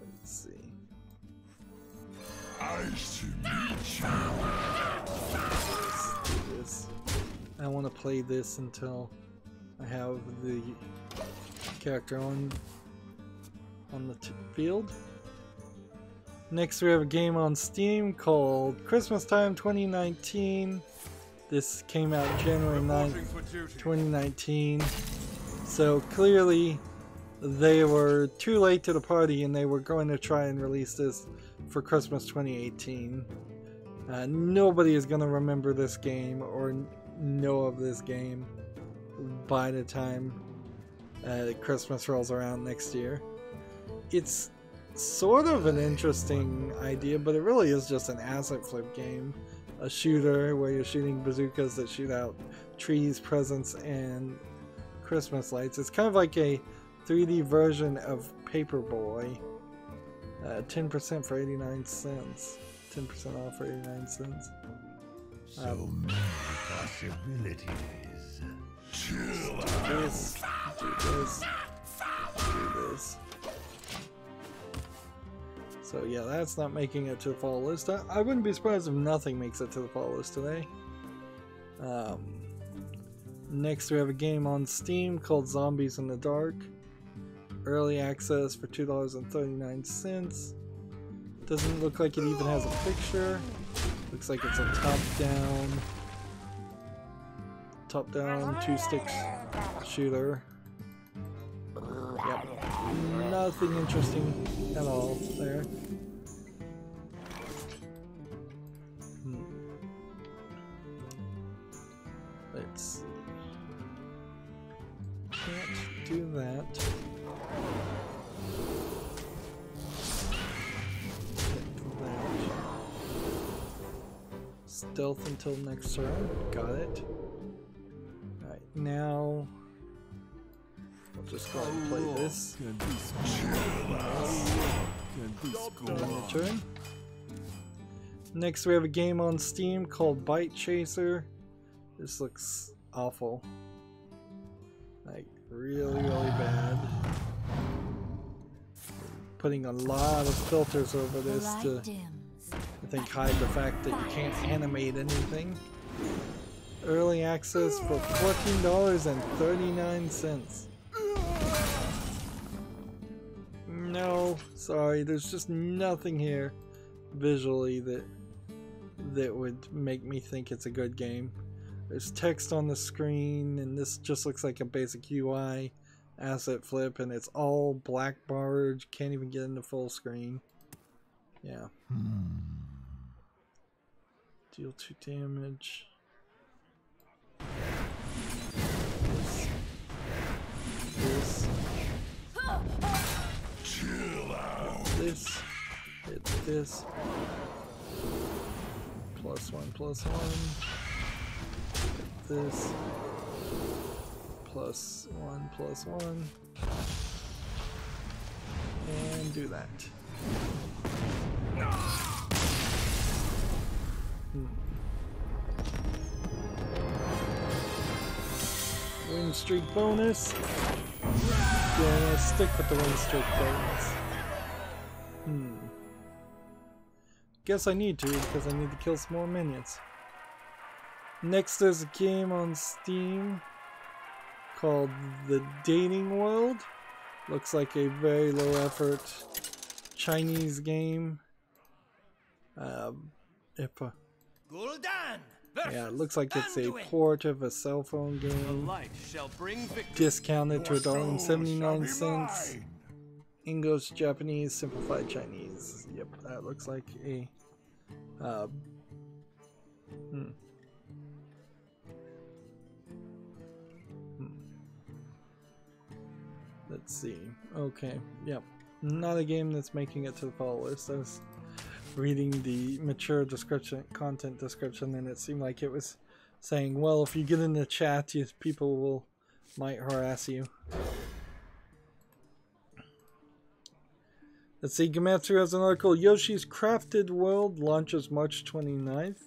Let's see. Nice to meet you. Let's do this. I want to play this until I have the character on on the t- field. Next, we have a game on Steam called Christmas Time 2019. This came out January 9th, Reporting for duty. 2019. So clearly, they were too late to the party and they were going to try and release this for Christmas 2018. Uh, nobody is going to remember this game or know of this game by the time uh, Christmas rolls around next year. It's sort of an interesting idea, but it really is just an asset flip game. A shooter where you're shooting bazookas that shoot out trees, presents, and Christmas lights. It's kind of like a 3D version of Paperboy. Uh, 10% for 89 cents. 10% off for 89 cents. So many possibilities. Do this, do this, do this. So yeah, that's not making it to the fall list. I, I wouldn't be surprised if nothing makes it to the fall list today. Um, next we have a game on Steam called Zombies in the Dark. Early access for $2.39. Doesn't look like it even has a picture. Looks like it's a top-down top-down two-stick shooter. Yep. Nothing interesting at all there. Let's see. Can't do that. Can't do that. Stealth until next turn. Got it. Alright, now I'll just go and play this. Turn. Next we have a game on Steam called Bite Chaser. This looks awful. Like really, really bad. Putting a lot of filters over this to. I think hide the fact that you can't animate anything. Early access for $14.39. No, sorry, there's just nothing here visually that that would make me think it's a good game. There's text on the screen and this just looks like a basic UI asset flip and it's all black barred, can't even get into full screen. Yeah. Hmm. Deal two damage. This. This. Hit this. Plus one, plus one. This. Plus one, plus one. And do that. Win streak bonus. Stick with the win streak bonus. Hmm. Guess I need to because I need to kill some more minions. Next, there's a game on Steam called The Dating World. Looks like a very low effort Chinese game. Um, if a, yeah, it looks like it's a port of a cell phone game. light shall bring victory. discounted to a dollar and seventy-nine cents. mine. English, Japanese, simplified Chinese. Yep, that looks like a. Uh. Hmm. Let's see. Okay, yep. Not a game that's making it to the fall list. I was reading the mature description, content description, and it seemed like it was saying, well, if you get in the chat, you, people will might harass you. Let's see, Gematsu has an article. Yoshi's Crafted World launches March 29th.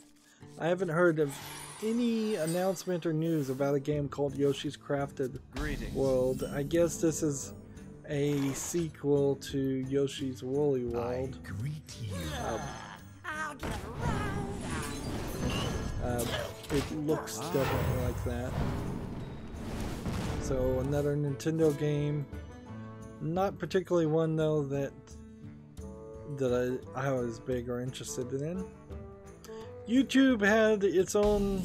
I haven't heard of any announcement or news about a game called Yoshi's Crafted Greetings. World. I guess this is a sequel to Yoshi's Woolly I World. greet you. I'll get around. Uh, it looks definitely like that. So another Nintendo game. Not particularly one though that that I, I was big or interested in. YouTube had its own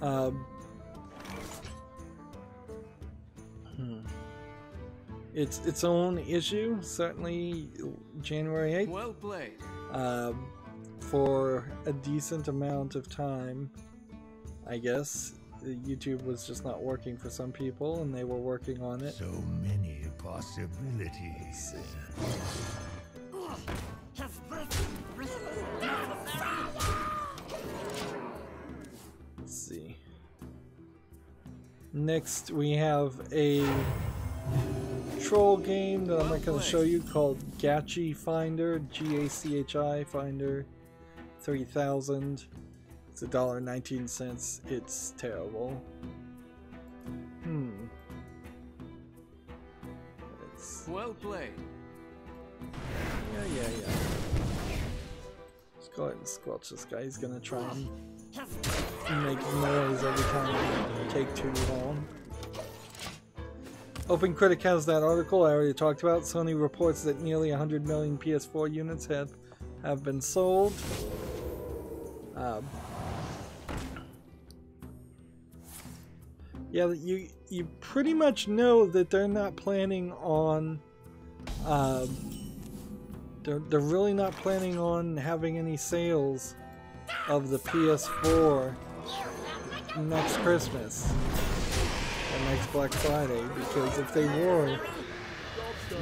uh, hmm, its its own issue. Certainly, January eighth Well played. um, for a decent amount of time, I guess. YouTube was just not working for some people, and they were working on it. So many possibilities. Let's see. Let's see. Next, we have a troll game that I'm not going to show you called Gachi Finder, G-A-C-H-I Finder 3000. It's a dollar nineteen cents. It's terrible. Hmm. It's, Well played. Yeah, yeah, yeah. Let's go ahead and squelch this guy. He's gonna try and make noise every time take too long. Open Critic has that article I already talked about. Sony reports that nearly 100 million PS4 units have, have been sold. Um, yeah, you you pretty much know that they're not planning on. Um, they're they're really not planning on having any sales of the PS4 next Christmas or next Black Friday because if they were,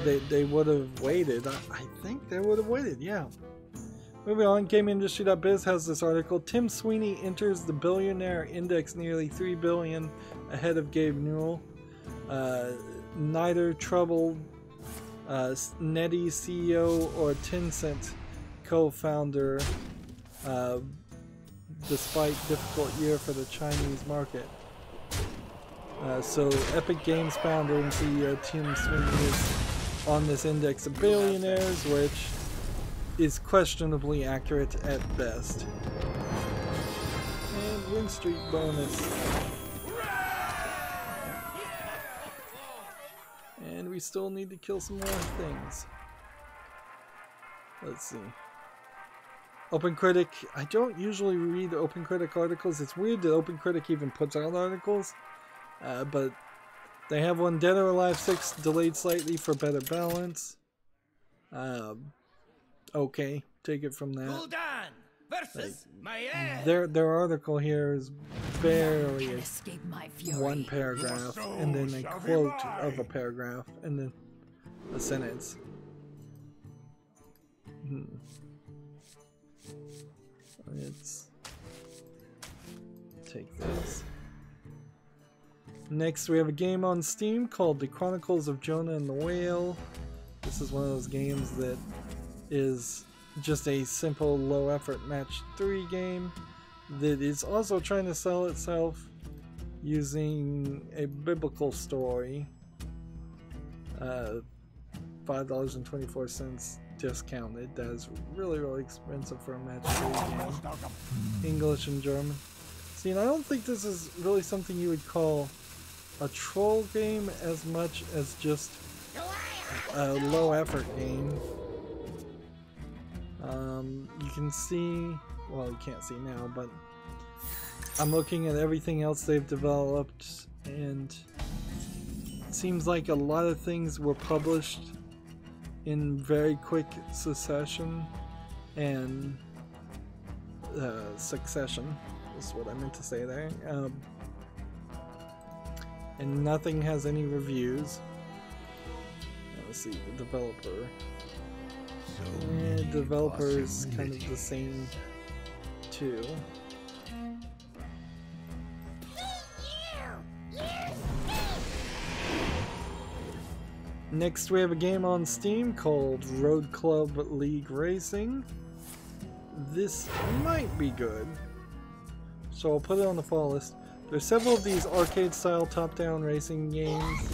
they they would have waited. I, I think they would have waited. Yeah. Moving on, GameIndustry.biz has this article. Tim Sweeney enters the billionaire index nearly 3 billion ahead of Gabe Newell. Uh, neither troubled uh, NetEase CEO or Tencent co-founder uh, despite difficult year for the Chinese market. Uh, so Epic Games founder and CEO Tim Sweeney is on this index of billionaires, which is questionably accurate at best. And win streak bonus. And we still need to kill some more things. Let's see. Open Critic. I don't usually read Open Critic articles. It's weird that Open Critic even puts out articles. Uh, but they have one Dead or Alive 6 delayed slightly for better balance. Um, okay, take it from that. Gul'dan versus Mayer. Their their article here is barely escape my fury. one paragraph and then a quote of a paragraph and then a sentence. Hmm. Let's take this. Next, we have a game on Steam called The Chronicles of Jonah and the Whale. This is one of those games that is just a simple low effort match 3 game that is also trying to sell itself using a biblical story. Uh, $5.24 discounted. That is really, really expensive for a match 3 game. English and German. See, and I don't think this is really something you would call a troll game as much as just a low effort game. Um, you can see, well, you can't see now, but I'm looking at everything else they've developed, and it seems like a lot of things were published in very quick succession and uh, succession is what I meant to say there. Um, and nothing has any reviews. Let's see, the developer. So Eh, many developer is kind of the same too. Next, we have a game on Steam called Road Club League Racing. This might be good, so I'll put it on the fall list. There's several of these arcade-style top-down racing games.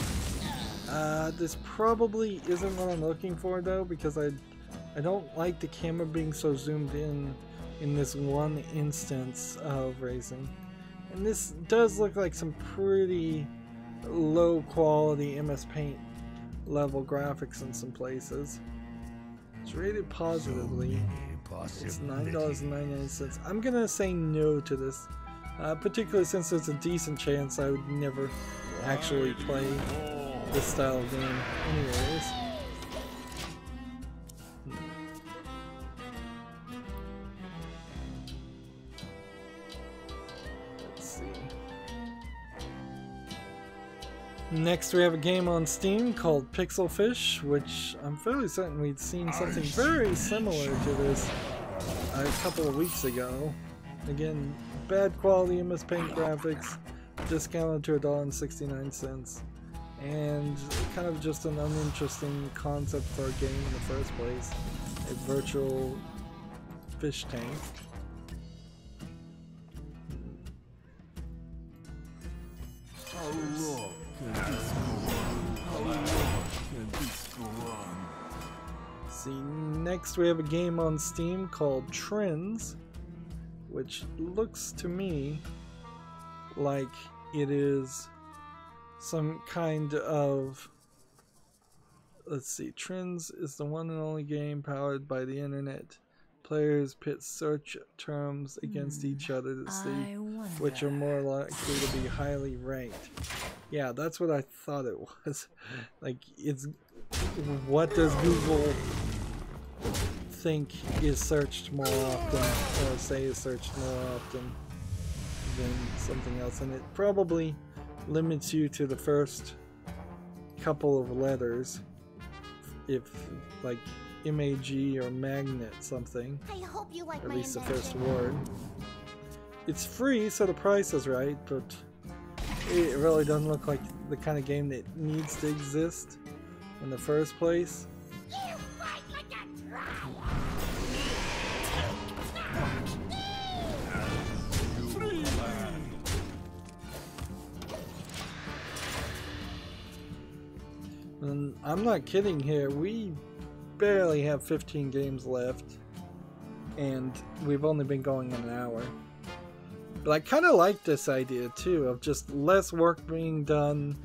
Uh, this probably isn't what I'm looking for though, because I, I don't like the camera being so zoomed in in this one instance of racing. And this does look like some pretty low quality MS Paint level graphics in some places. It's rated positively. many It's $9.99. I'm gonna say no to this, uh, particularly since there's a decent chance I would never actually play this style of game, anyways. Next, we have a game on Steam called Pixel Fish, which I'm fairly certain we'd seen something very similar to this a couple of weeks ago. Again, bad quality MS Paint graphics, discounted to $1.69, and kind of just an uninteresting concept for a game in the first place. A virtual fish tank. Oh, See, next we have a game on Steam called Trends, which looks to me like it is some kind of let's see trends is the one and only game powered by the internet players pit search terms against hmm. each other to see which are more likely to be highly ranked. Yeah that's what i thought it was. <laughs> Like it's what does google think is searched more often or say is searched more often than something else? And it probably limits you to the first couple of letters if like mag or magnet something I hope you like at least the first word it's free so the price is right but it really doesn't look like the kind of game that needs to exist in the first place You fight like a troll. And I'm not kidding here. We barely have 15 games left, and we've only been going an hour. But I kind of like this idea too of just less work being done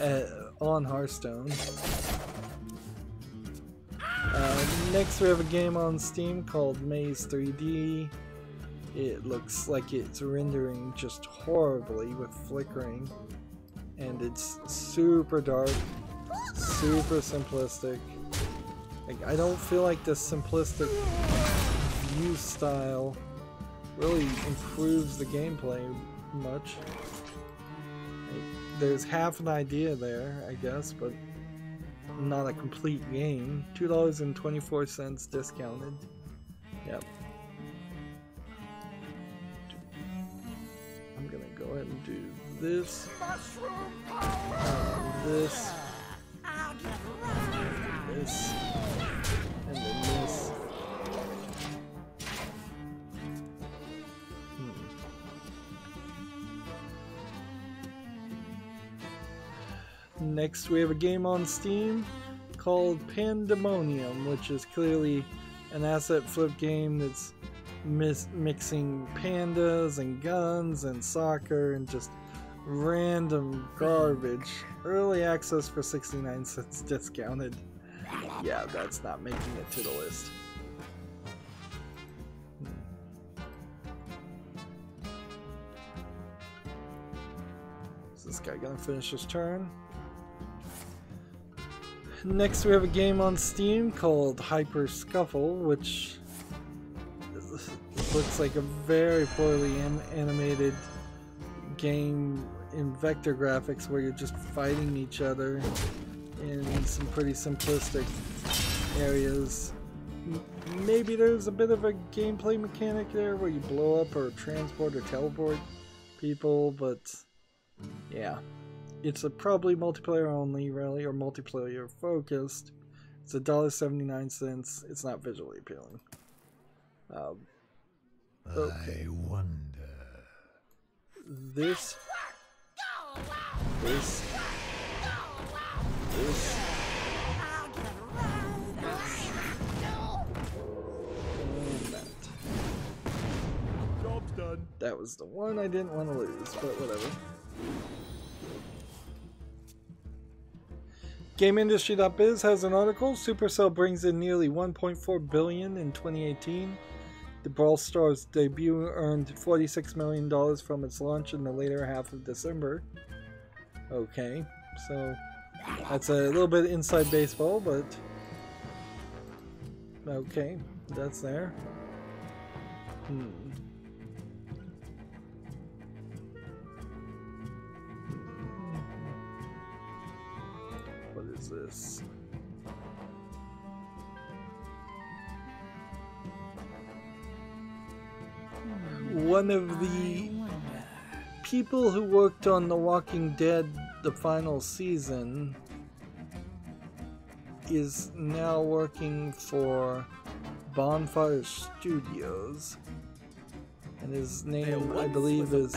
uh, on Hearthstone. Uh, next, we have a game on Steam called Maze 3D. It looks like it's rendering just horribly with flickering, and it's super dark super simplistic. Like I don't feel like the simplistic view style really improves the gameplay much. Like, there's half an idea there, I guess, but not a complete game. Two dollars and twenty-four cents discounted. Yep. I'm gonna go ahead and do this. and uh, this. I'll get around. this, Next, we have a game on Steam called Pandemonium, which is clearly an asset flip game that's mis- mixing pandas and guns and soccer and just random garbage. Early access for 69 cents discounted. Yeah, that's not making it to the list. Hmm. Is this guy gonna finish his turn? Next, we have a game on Steam called Hyper Scuffle, which looks like a very poorly an- animated game in vector graphics where you're just fighting each other in some pretty simplistic areas. Maybe there's a bit of a gameplay mechanic there where you blow up or transport or teleport people, but yeah. It's a probably multiplayer only, really, or multiplayer focused. It's a dollar seventy-nine cents. It's not visually appealing. Um, Okay. I wonder. this, this, this, I'll get around. and that. Job's done. That was the one I didn't want to lose, but whatever. GameIndustry.biz has an article. Supercell brings in nearly 1.4 billion in 2018. The Brawl Stars debut earned 46 million dollars from its launch in the later half of December. Okay, so that's a little bit inside baseball, but okay, that's there. Hmm. One of the people who worked on The Walking Dead, the final season, is now working for Bonfire Studios. And his name, I believe, is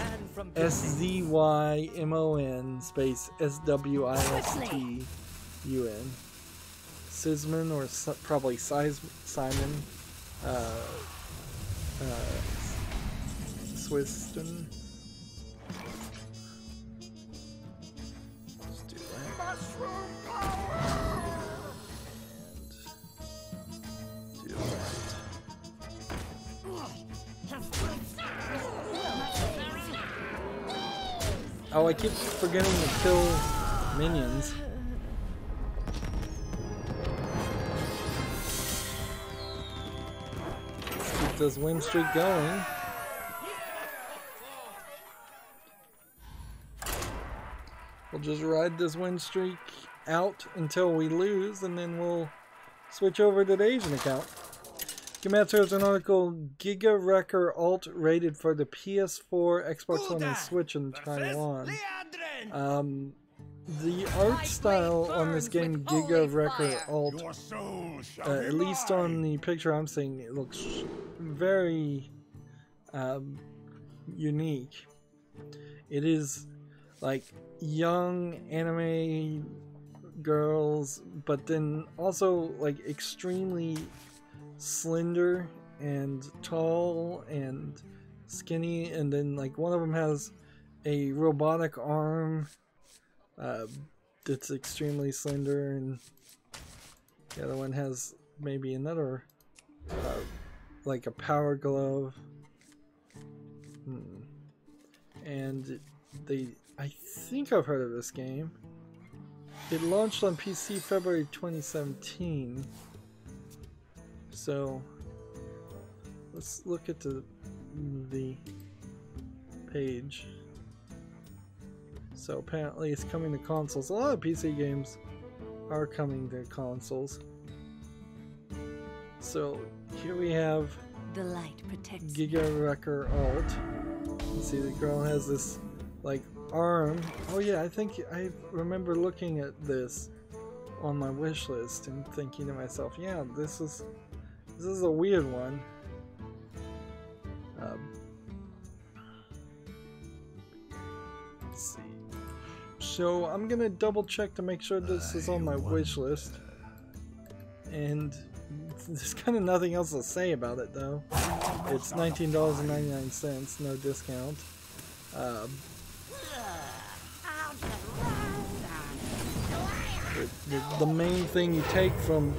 S Z Y M O N space S W I S T U N. Sisman or probably Sis- Simon. Uh, uh, Swiston. Let's do that. And do that. Oh, I keep forgetting to kill minions. This win streak going. We'll just ride this win streak out until we lose, and then we'll switch over to the Asian account. Gematsu has an article Giga Wrecker Alt rated for the PS4, Xbox One, and Switch in Taiwan. Um, the art style on this game, with Giga holy Wrecker fire. Alt, Your soul shall uh, at least on the picture I'm seeing, it looks very um, unique. It is like young anime girls, but then also like extremely slender and tall and skinny, and then like one of them has a robotic arm uh, that's extremely slender, and the other one has maybe another uh, like a power glove. Hmm. And they, I think I've heard of this game. It launched on PC February 2017. So let's look at the the page. So apparently it's coming to consoles. A lot of PC games are coming to consoles. So here we have The light protects. Giga Wrecker Alt. You see the girl has this like arm. Oh yeah, I think I remember looking at this on my wish list and thinking to myself, yeah, this is this is a weird one. Um, let's see. So I'm gonna double check to make sure this is on my wish list. And there's kind of nothing else to say about it though. It's $19.99, no discount. Um, the, the main thing you take from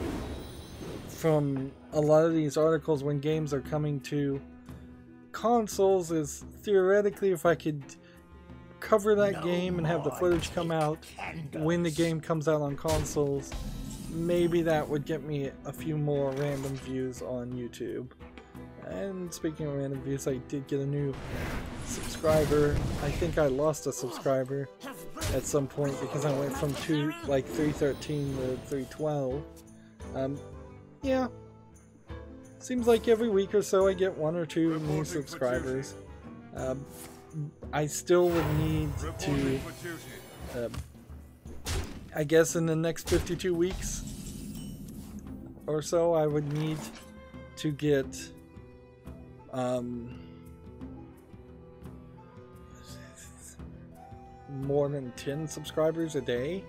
from a lot of these articles when games are coming to consoles is theoretically if I could cover that game and have the footage come out when the game comes out on consoles, maybe that would get me a few more random views on YouTube. And speaking of random views, I did get a new subscriber. I think I lost a subscriber at some point because I went from two like 313 to 312. Um, yeah. Seems like every week or so I get one or two new subscribers. Um, I still would need to, uh, I guess, in the next 52 weeks or so, I would need to get um, more than 10 subscribers a day.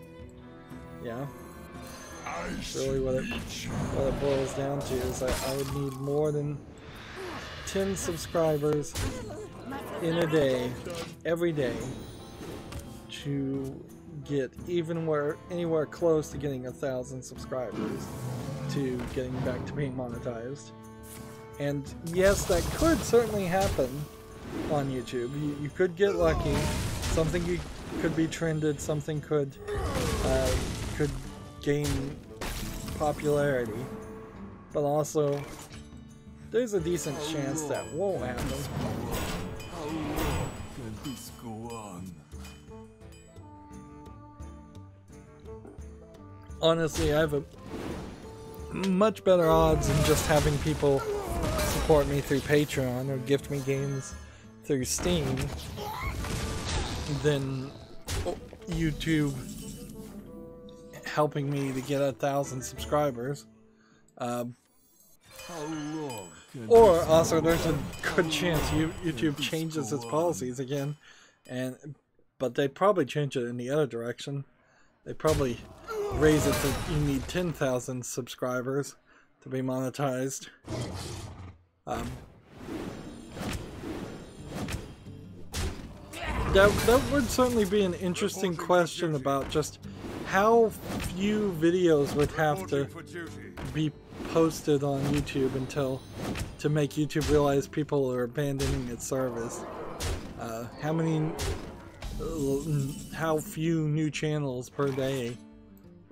Yeah. I really what it- What it boils down to is I, I would need more than 10 subscribers in a day, every day, to get even where anywhere close to getting a thousand subscribers to getting back to being monetized. And yes, that could certainly happen on YouTube. You, you could get lucky. Something you, could be trended. Something could uh, could gain popularity. But also, there's a decent chance that won't happen. Honestly, I have a much better odds than just having people support me through Patreon or gift me games through Steam than YouTube helping me to get a thousand subscribers. Um, or also, there's a good chance you, YouTube changes its policies again, and but they probably change it in the other direction. They probably raise it to you need 10,000 subscribers to be monetized. Um, that, that would certainly be an interesting question about just how few videos would have to Reporting for duty. be posted on YouTube until to make YouTube realize people are abandoning its service. Uh, how many, Uh, how few new channels per day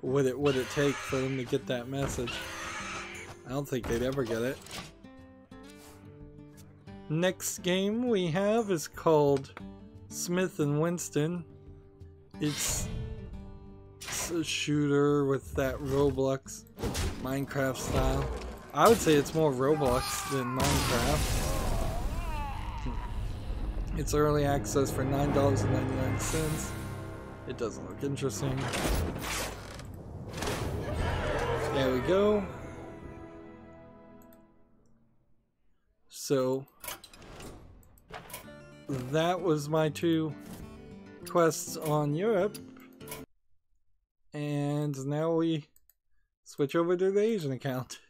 would it would it take for them to get that message? I don't think they'd ever get it. Next game we have is called Smith and Winston. It's, it's a shooter with that Roblox Minecraft style. I would say it's more Roblox than Minecraft. It's early access for $9.99. It doesn't look interesting. There we go. So, that was my two quests on Europe. And now we switch over to the Asian account.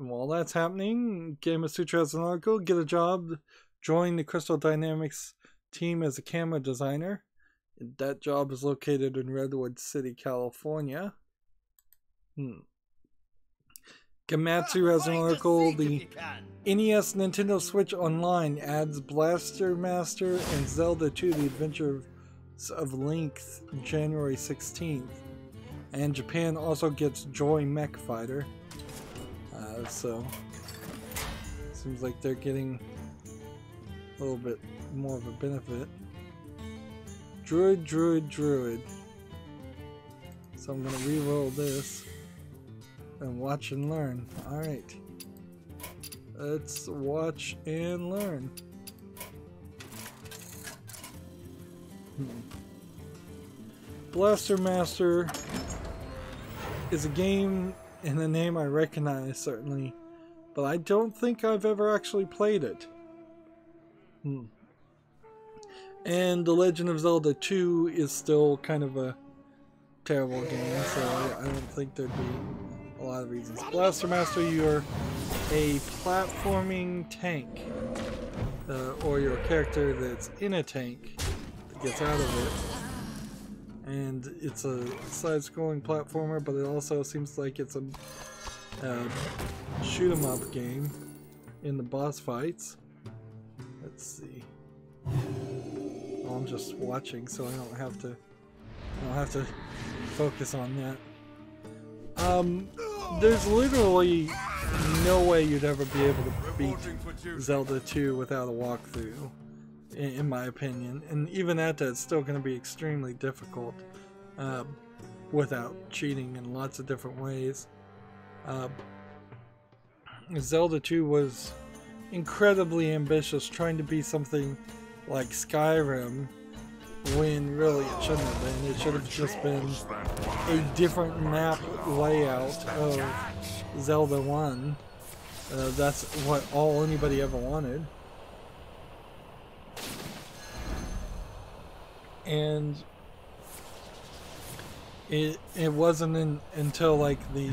And while that's happening, Gamasutra has an article, get a job, join the Crystal Dynamics team as a camera designer. That job is located in Redwood City, California. Hmm. Gematsu has an article, the NES Nintendo Switch Online adds Blaster Master and Zelda 2 The Adventure of Link January 16th. And Japan also gets Joy Mech Fighter. Uh, so, seems like they're getting a little bit more of a benefit. Druid, Druid, Druid. So I'm gonna re-roll this and watch and learn. Alright. Let's watch and learn. Hmm. Blaster Master is a game and a name I recognize, certainly, but I don't think I've ever actually played it. Hmm. And The Legend of Zelda 2 is still kind of a terrible game, so I, I don't think there'd be a lot of reasons. Blaster Master, you're a platforming tank, uh, or you're a character that's in a tank that gets out of it and it's a side-scrolling platformer, but it also seems like it's a shoot 'em up game in the boss fights. Let's see. I'm just watching, so I don't have to. I don't have to focus on that. Um, there's literally no way you'd ever be able to beat. Zelda 2 without a walkthrough, in, my opinion. And even at that, it's still going to be extremely difficult um, without cheating in lots of different ways. Um, Zelda 2 was incredibly ambitious, trying to be something like Skyrim when really it shouldn't have been. It should have just been a different map layout of Zelda 1. Uh, that's what all anybody ever wanted. And it it wasn't in, until like the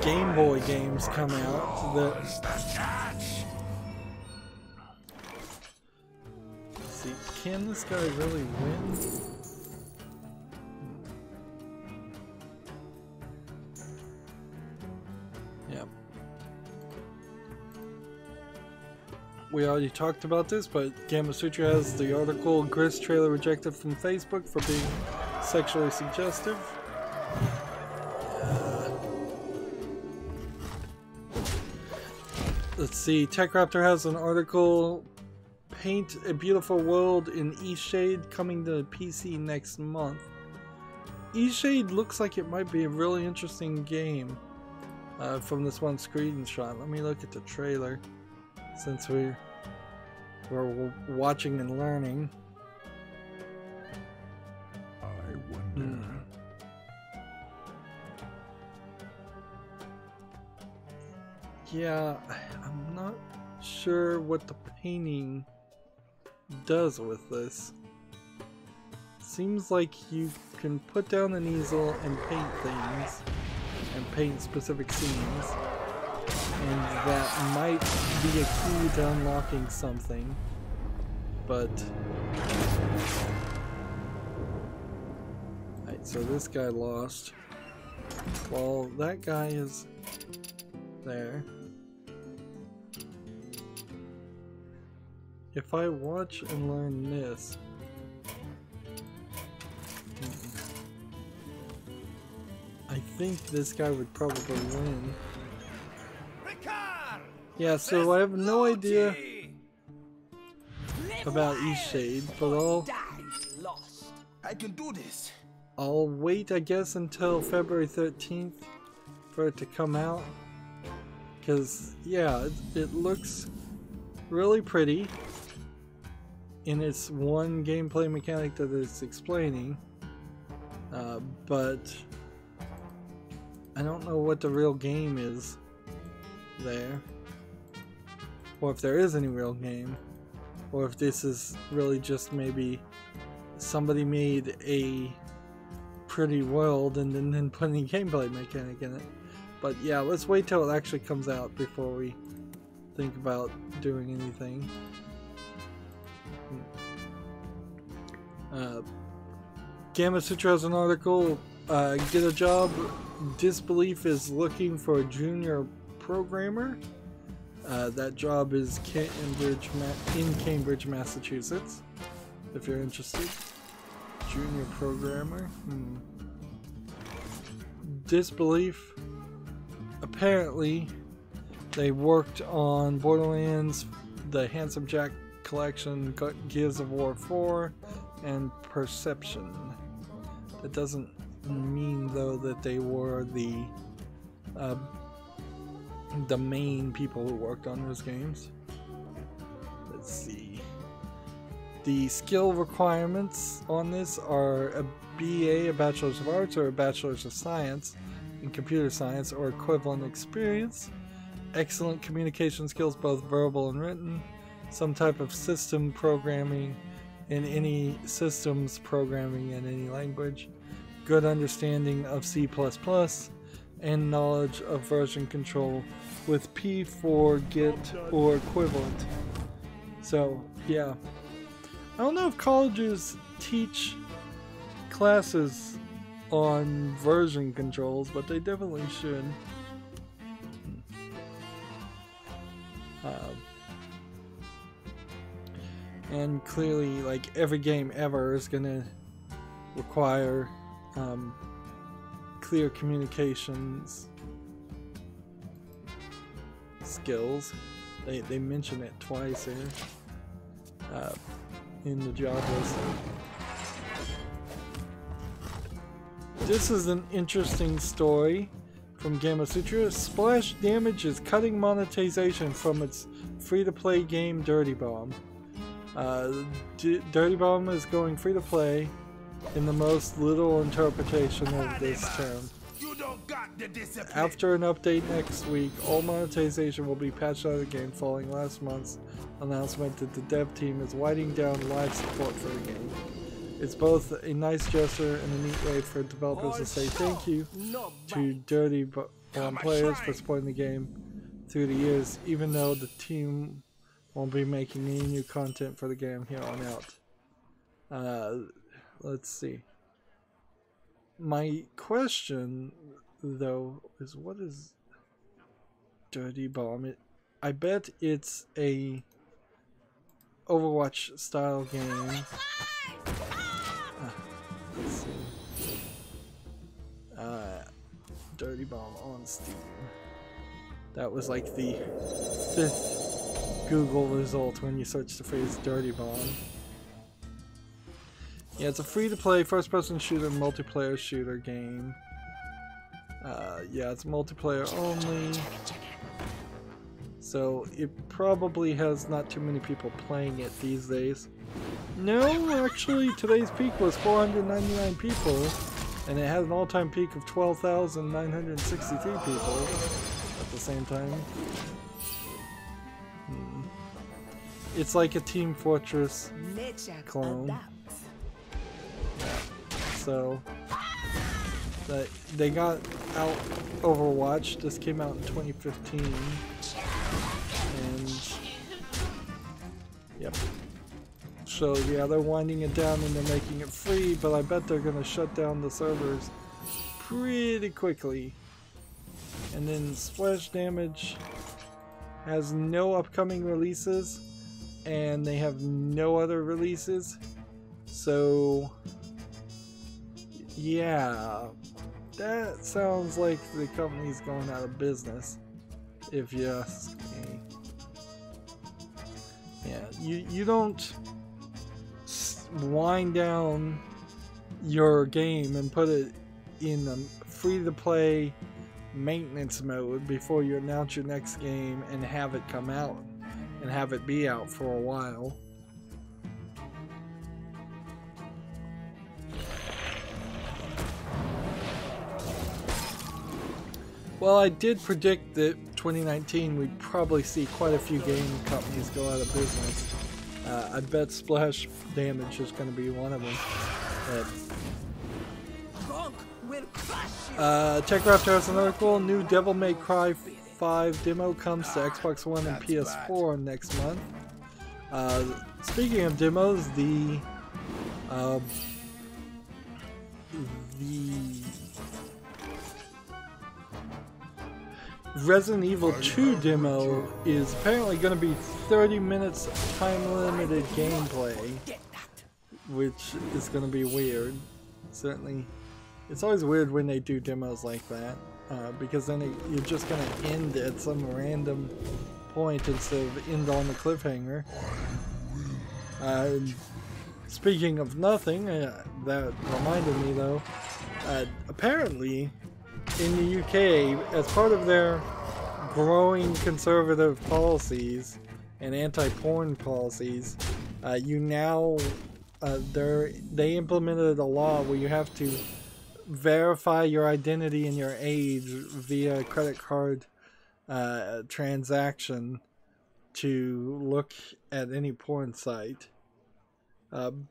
Game Boy games come out that see can this guy really win? We already talked about this, but Gamasutra has the article Gris trailer rejected from Facebook for being sexually suggestive. Let's see, TechRaptor has an article Paint a Beautiful World in Eastshade coming to PC next month. Eastshade looks like it might be a really interesting game uh, from this one screenshot. Let me look at the trailer since we we're watching and learning. I wonder. Hmm. Yeah, I'm not sure what the painting does with this. Seems like you can put down an easel and paint things, and paint specific scenes, and that might be a key to unlocking something, but... Alright, so this guy lost. Well, that guy is there. If I watch and learn this, hmm, I think this guy would probably win. Ricard! Yeah, so I have no idea about about Eastshade, but I'll lost. I can do this. I'll wait, I guess, until February 13th for it to come out. Because, yeah, it, it looks really pretty in its one gameplay mechanic that it's explaining. Uh, but I don't know what the real game is there. Or if there is any real game. Or if this is really just maybe somebody made a pretty world and then, then put any <laughs> gameplay mechanic in it. But yeah, let's wait till it actually comes out before we think about doing anything. Uh, Gamasutra has an article. Uh, get a job. Disbelief is looking for a junior programmer. Uh, that job is Cambridge, in Cambridge, Massachusetts. If you're interested, junior programmer. Hmm. Disbelief. Apparently, they worked on Borderlands, the Handsome Jack collection, Gears of War 4, and Perception. That doesn't mean though that they were the uh, the main people who worked on those games. Let's see. The skill requirements on this are a BA, a Bachelor's of Arts, or a Bachelor's of Science in Computer Science or equivalent experience. Excellent communication skills, both verbal and written. Some type of system programming in any systems programming in any language. Good understanding of C and knowledge of version control with Perforce Git or equivalent. So, yeah. I don't know if colleges teach classes on version controls, but they definitely should. Uh, and clearly, like every game ever is gonna require um, clear communications skills. They, they mention it twice here uh, in the job list. This is an interesting story from Gamasutra. Splash Damage is cutting monetization from its free-to-play game Dirty Bomb. Uh, D- Dirty Bomb is going free-to-play in the most literal interpretation of this term. After an update next week, all monetization will be patched out of the game following last month's announcement that the dev team is winding down live support for the game. It's both a nice gesture and a neat way for developers to say thank you to Dirty Bo- Bomb players for supporting the game through the years, even though the team won't be making any new content for the game here on out. Uh, let's see. My question, though, is what is Dirty Bomb? It, I bet it's a Overwatch style game. Ah, let's see. Uh, Dirty Bomb on Steam. That was like the fifth Google result when you search the phrase Dirty Bomb. Yeah, it's a free-to-play first-person shooter multiplayer shooter game. Uh, yeah, it's multiplayer only. So it probably has not too many people playing it these days. No, actually today's peak was 499 people, and it had an all-time peak of 12,963 people at the same time. Hmm. It's like a Team Fortress Clone. so they got out Overwatch. This came out in 2015, and yep. So yeah, they're winding it down and they're making it free, but I bet they're gonna shut down the servers pretty quickly. And then Splash Damage has no upcoming releases, and they have no other releases. So yeah, that sounds like the company's going out of business, if you ask me. Yeah, you you don't wind down your game and put it in a free-to-play maintenance mode before you announce your next game and have it come out and have it be out for a while. Well, I did predict that 2019 we'd probably see quite a few game companies go out of business. Uh, I bet Splash Damage is going to be one of them. But, Gonk will crush you. uh, TechRaptor has an article. New Devil May Cry 5 demo comes to Xbox One and That's PS4 next month. Uh, speaking of demos, the uh, the Resident Evil 2 demo is apparently going to be 30 minutes time limited gameplay, which is going to be weird. Certainly, it's always weird when they do demos like that uh, because then it, you're just going to end at some random point instead of end on the cliffhanger. Uh, speaking of nothing, uh, that reminded me though, uh, apparently in the UK, as part of their growing conservative policies and anti-porn policies, uh, you now uh, they implemented a law where you have to verify your identity and your age via credit card uh, transaction to look at any porn site. Um,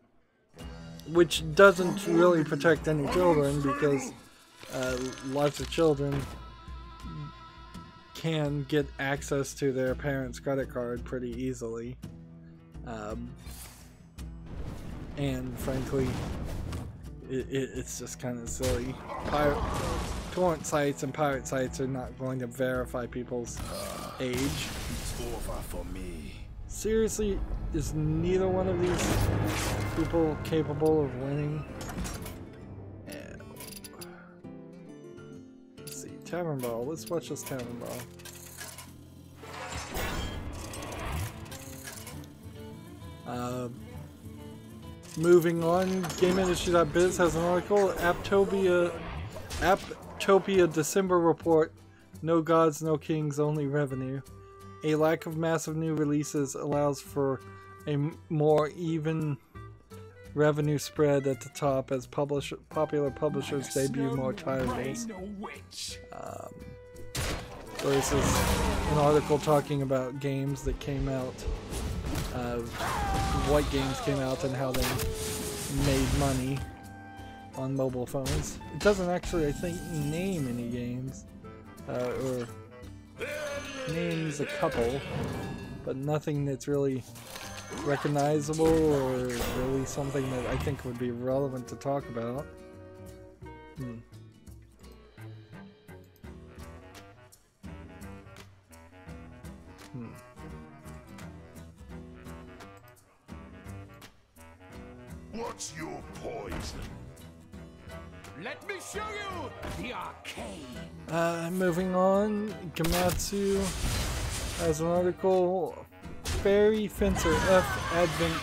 which doesn't really protect any children because uh, lots of children can get access to their parents' credit card pretty easily. Um, and frankly, it, it, it's just kind of silly. Pirate, torrent sites and pirate sites are not going to verify people's age. It's over for me. Seriously, is neither one of these people capable of winning? Tavern Brawl. Let's watch this Tavern Brawl. Uh, moving on, GameIndustry.biz has an article. Apptopia, Apptopia December report. No gods, no kings, only revenue. A lack of massive new releases allows for a more even revenue spread at the top as publish- popular publishers debut more titles. Um, is an article talking about games that came out, uh, what games came out and how they made money on mobile phones. It doesn't actually, I think, name any games, uh, or names a couple, but nothing that's really recognizable or really something that I think would be relevant to talk about. Hmm. Hmm. What's your poison? Let me show you the arcane. Uh, moving on, Gematsu has an article. Fairy Fencer F Advent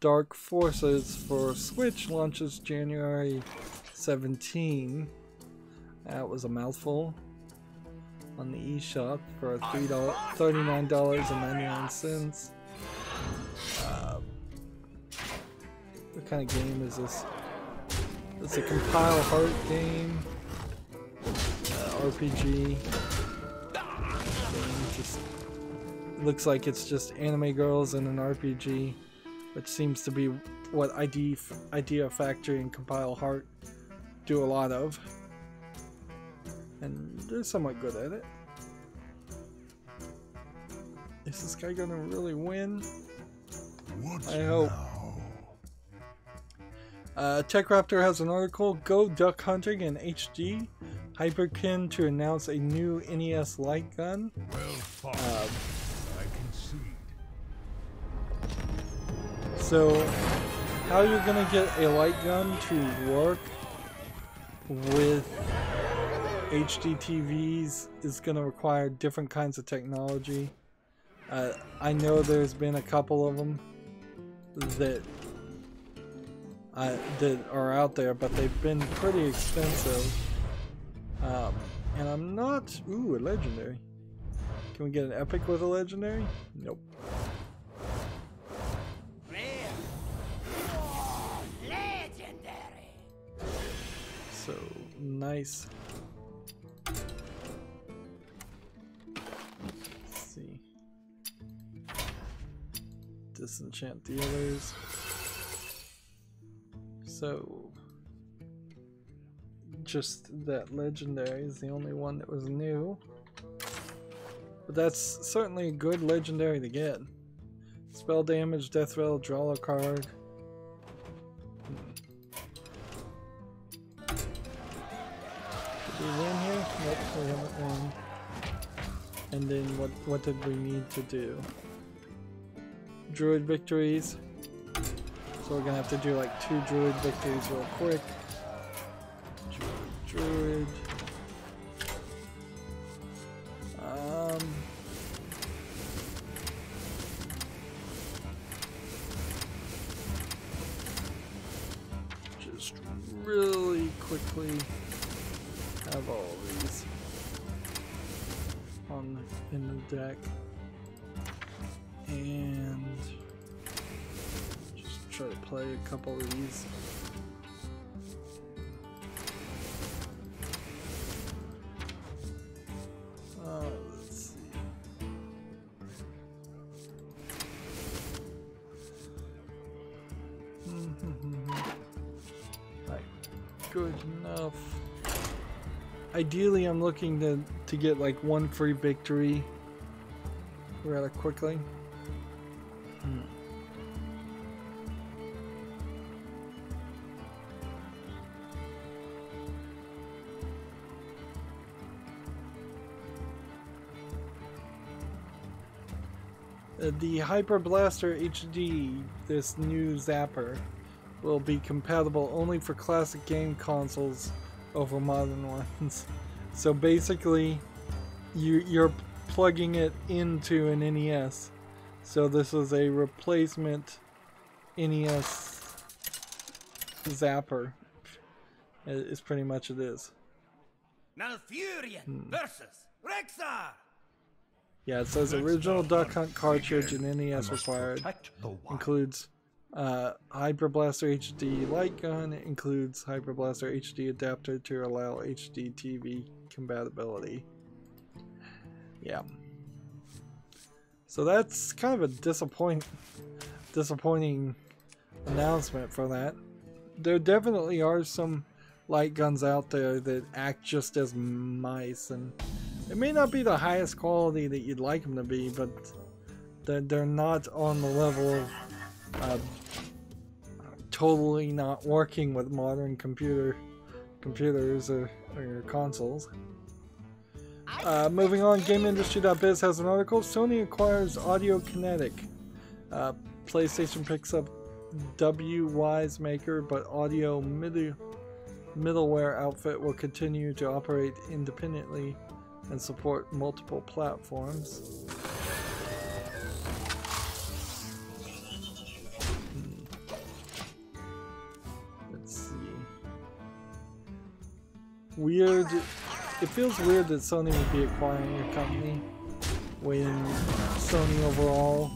Dark Forces for Switch launches January 17. That was a mouthful. On the eShop for $3, $39.99. Uh, what kind of game is this? It's a compile heart game. Uh, RPG. Game just looks like it's just anime girls in an RPG, which seems to be what ID, Idea Factory and Compile Heart do a lot of. And they're somewhat good at it. Is this guy gonna really win? What I hope. now? Uh, TechRaptor has an article, Go Duck Hunting in HD. Hyperkin to announce a new NES light gun. Well. Uh, So, how you're gonna get a light gun to work with HD TVs is gonna require different kinds of technology. Uh, I know there's been a couple of them that uh, that are out there, but they've been pretty expensive. Um, and I'm not. Ooh, a legendary. Can we get an epic with a legendary? Nope. Nice. See. Disenchant dealers. So just that legendary is the only one that was new. But that's certainly a good legendary to get. Spell damage, death rattle, draw a card. We haven't won. And then what what did we need to do? Druid victories. So we're gonna have to do like two druid victories real quick. Druid. druid. Ideally, I'm looking to to get like one free victory rather quickly. Hmm. Uh, The Hyper Blaster HD, this new zapper, will be compatible only for classic game consoles over modern ones. So basically, you you're plugging it into an NES. So this is a replacement NES zapper. It's pretty much it is. Malfurion Hmm. versus Rexxar. Yeah, it says original Duck Hunt cartridge and NES required. protect the wild. includes uh, Hyper Blaster HD light gun. Includes Hyper Blaster HD adapter to allow HD TV compatibility. Yeah. So that's kind of a disappoint, disappointing announcement for that. There definitely are some light guns out there that act just as mice, and it may not be the highest quality that you'd like them to be, but they're, they're not on the level of uh, totally not working with modern computer computers or, or consoles. Uh, moving on, GameIndustry.biz has an article. Sony acquires Audiokinetic. Uh, PlayStation picks up Wwise Maker, but Audio middle, middleware outfit will continue to operate independently and support multiple platforms. Weird. It feels weird that Sony would be acquiring a company when Sony overall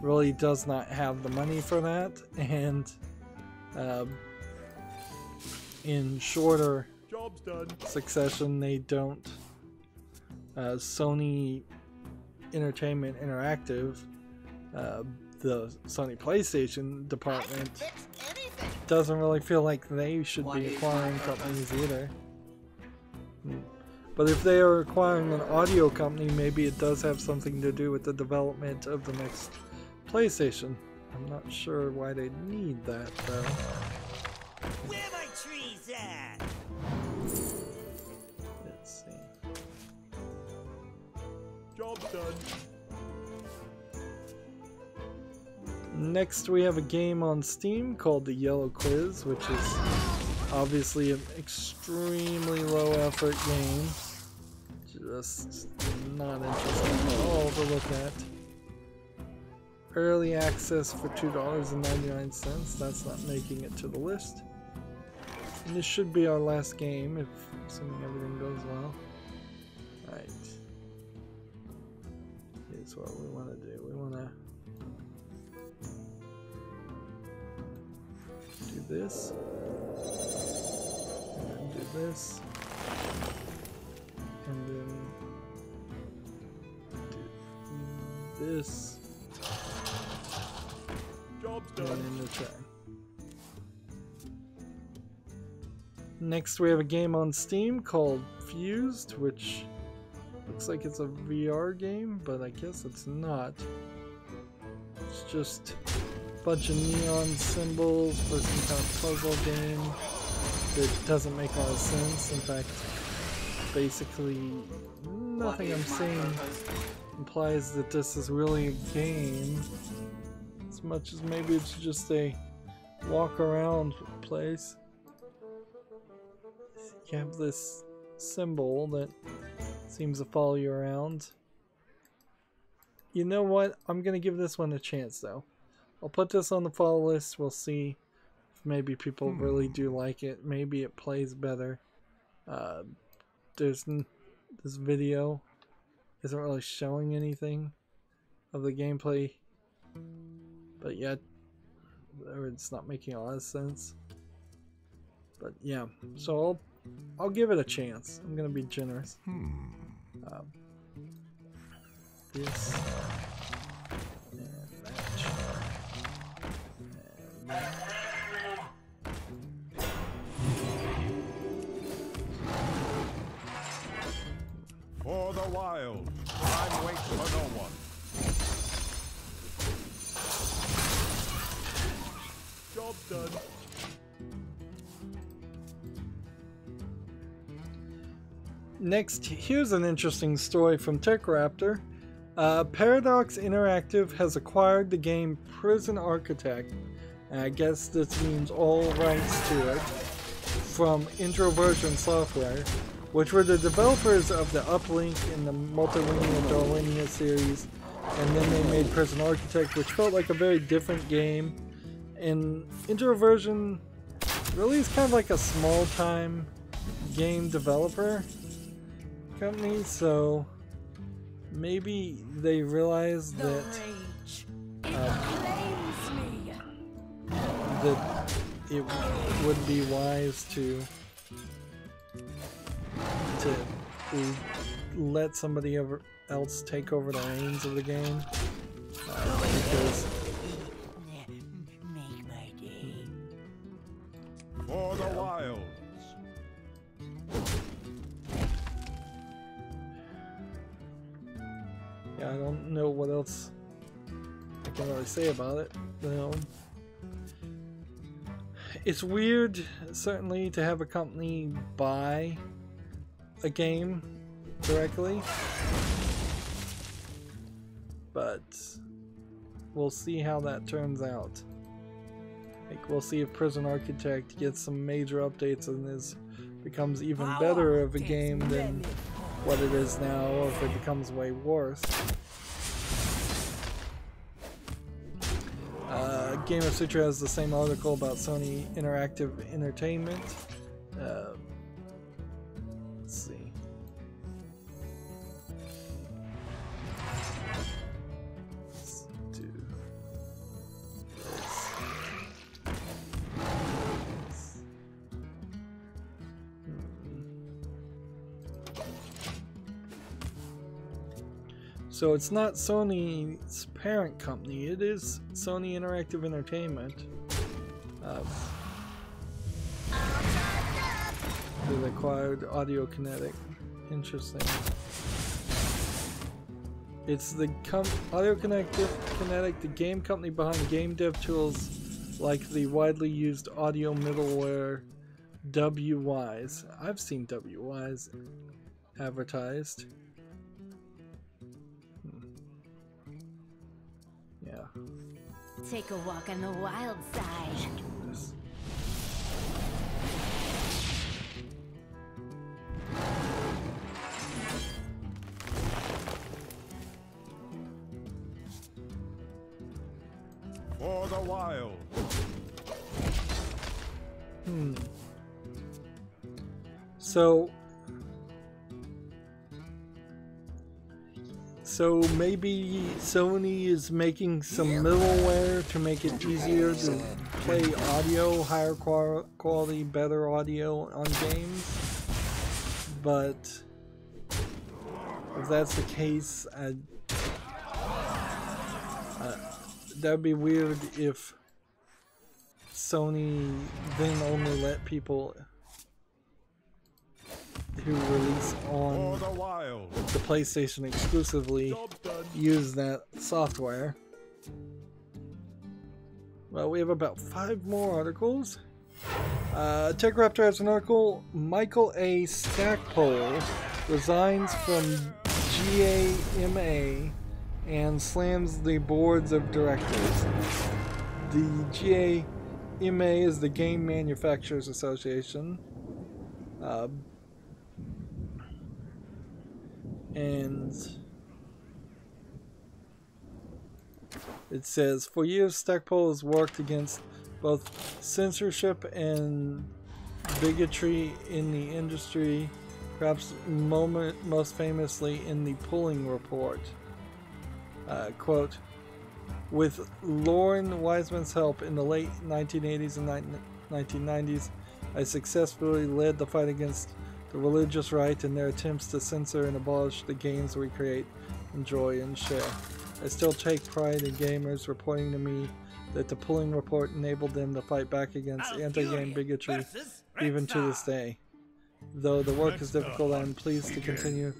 really does not have the money for that, and um, in shorter Job's done. succession, they don't. Uh, Sony Entertainment Interactive, uh, the Sony PlayStation department, doesn't really feel like they should be acquiring companies either. But if they are acquiring an audio company, maybe it does have something to do with the development of the next PlayStation. I'm not sure why they need that though. Where my trees at? Let's see. Job's done. Next, we have a game on Steam called the Yellow Quiz, which is obviously an extremely low effort game. Just not interesting at all to look at. Early access for $2.99, that's not making it to the list. And this should be our last game, if assuming everything goes well. Right. Here's what we want to do. We want to do this, this, and then do this, Job's and done. then return. Next, we have a game on Steam called Fused, which looks like it's a VR game, but I guess it's not. It's just a bunch of neon symbols for some kind of puzzle game that doesn't make a lot of sense. In fact, basically, nothing I'm saying implies that this is really a game as much as maybe it's just a walk around place. You have this symbol that seems to follow you around. You know what? I'm gonna give this one a chance though. I'll put this on the follow list. We'll see maybe people really do like it. Maybe it plays better. Uh, there's n- this video isn't really showing anything of the gameplay, but yet it's not making a lot of sense. But yeah, so I'll I'll give it a chance. I'm gonna be generous. Um, this and match. And that. The wild. Time waits for no one. Job's done. Next, here's an interesting story from TechRaptor. Uh, Paradox Interactive has acquired the game Prison Architect, and I guess this means all rights to it, from Introversion Software, which were the developers of the Uplink and the Multilinear Darwinia series, and then they made Prison Architect, which felt like a very different game. And Introversion really is kind of like a small time game developer company, so maybe they realized that rage. Uh, it claims me. that it would be wise to to let somebody ever else take over the reins of the game uh, because Make my day. For the wilds. yeah, I don't know what else I can really say about it. Um, it's weird, certainly, to have a company buy a game directly, but we'll see how that turns out. Like, we'll see if Prison Architect gets some major updates and is becomes even better of a game than what it is now, or if it becomes way worse. Uh, Gamasutra has the same article about Sony Interactive Entertainment. Uh, So it's not Sony's parent company, it is Sony Interactive Entertainment. Uh, that acquired Audiokinetic. Interesting. It's the com Audiokinetic, Kinetic, the game company behind game dev tools like the widely used audio middleware Wwise. I've seen Wwise advertised. Yeah. Take a walk on the wild side. For the wild. Hmm. So. So maybe Sony is making some middleware to make it easier to play audio, higher quality, better audio on games. But if that's the case, I, uh, that'd be weird if Sony then only let people who release For on the wild. the PlayStation exclusively use that software. Well, we have about five more articles. Uh, TechRaptor has an article. Michael A. Stackpole resigns from GAMA and slams the boards of directors. The GAMA is the Game Manufacturers Association. Uh, and it says for years Stackpole has worked against both censorship and bigotry in the industry, perhaps moment, most famously in the Pulling Report. Uh, quote, with Loren Wiseman's help in the late 1980s and 1990s, I successfully led the fight against the religious right and their attempts to censor and abolish the games we create, enjoy, and share. I still take pride in gamers reporting to me that the Pulling Report enabled them to fight back against anti-game bigotry even to this day. Though the work is difficult, I am pleased to continue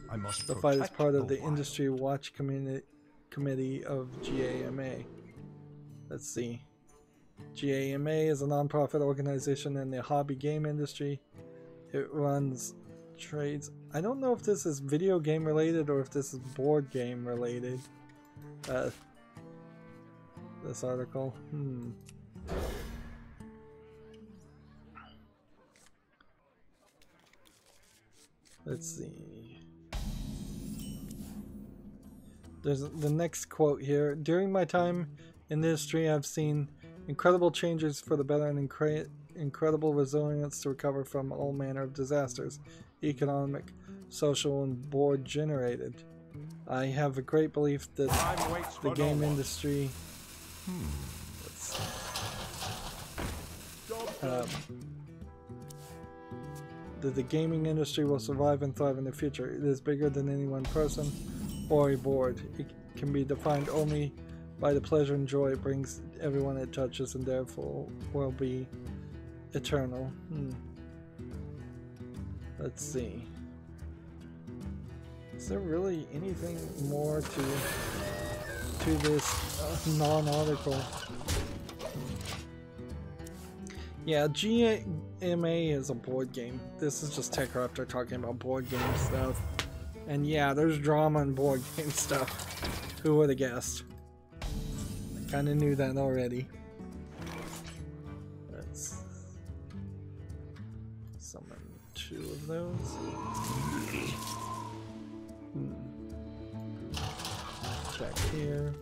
the fight as part of the. Industry Watch Communi- Committee of GAMA. Let's see. GAMA is a non-profit organization in the hobby game industry. It runs trades. I don't know if this is video game related or if this is board game related. Uh, this article. Hmm. Let's see. There's the next quote here. During my time in the industry, I've seen incredible changes for the better and incre- incredible resilience to recover from all manner of disasters, economic, social, and board generated. I have a great belief that the game industry. Let's see. Job done. Um, that the gaming industry will survive and thrive in the future. It is bigger than any one person or a board. It can be defined only by the pleasure and joy it brings everyone it touches, and therefore will be eternal. Hmm. Let's see. Is there really anything more to to this uh, non-article? Yeah, GMA is a board game. This is just TechRaptor talking about board game stuff. And yeah, there's drama in board <laughs> game stuff. Who would have guessed? I kind of knew that already. Those. Hmm. Here.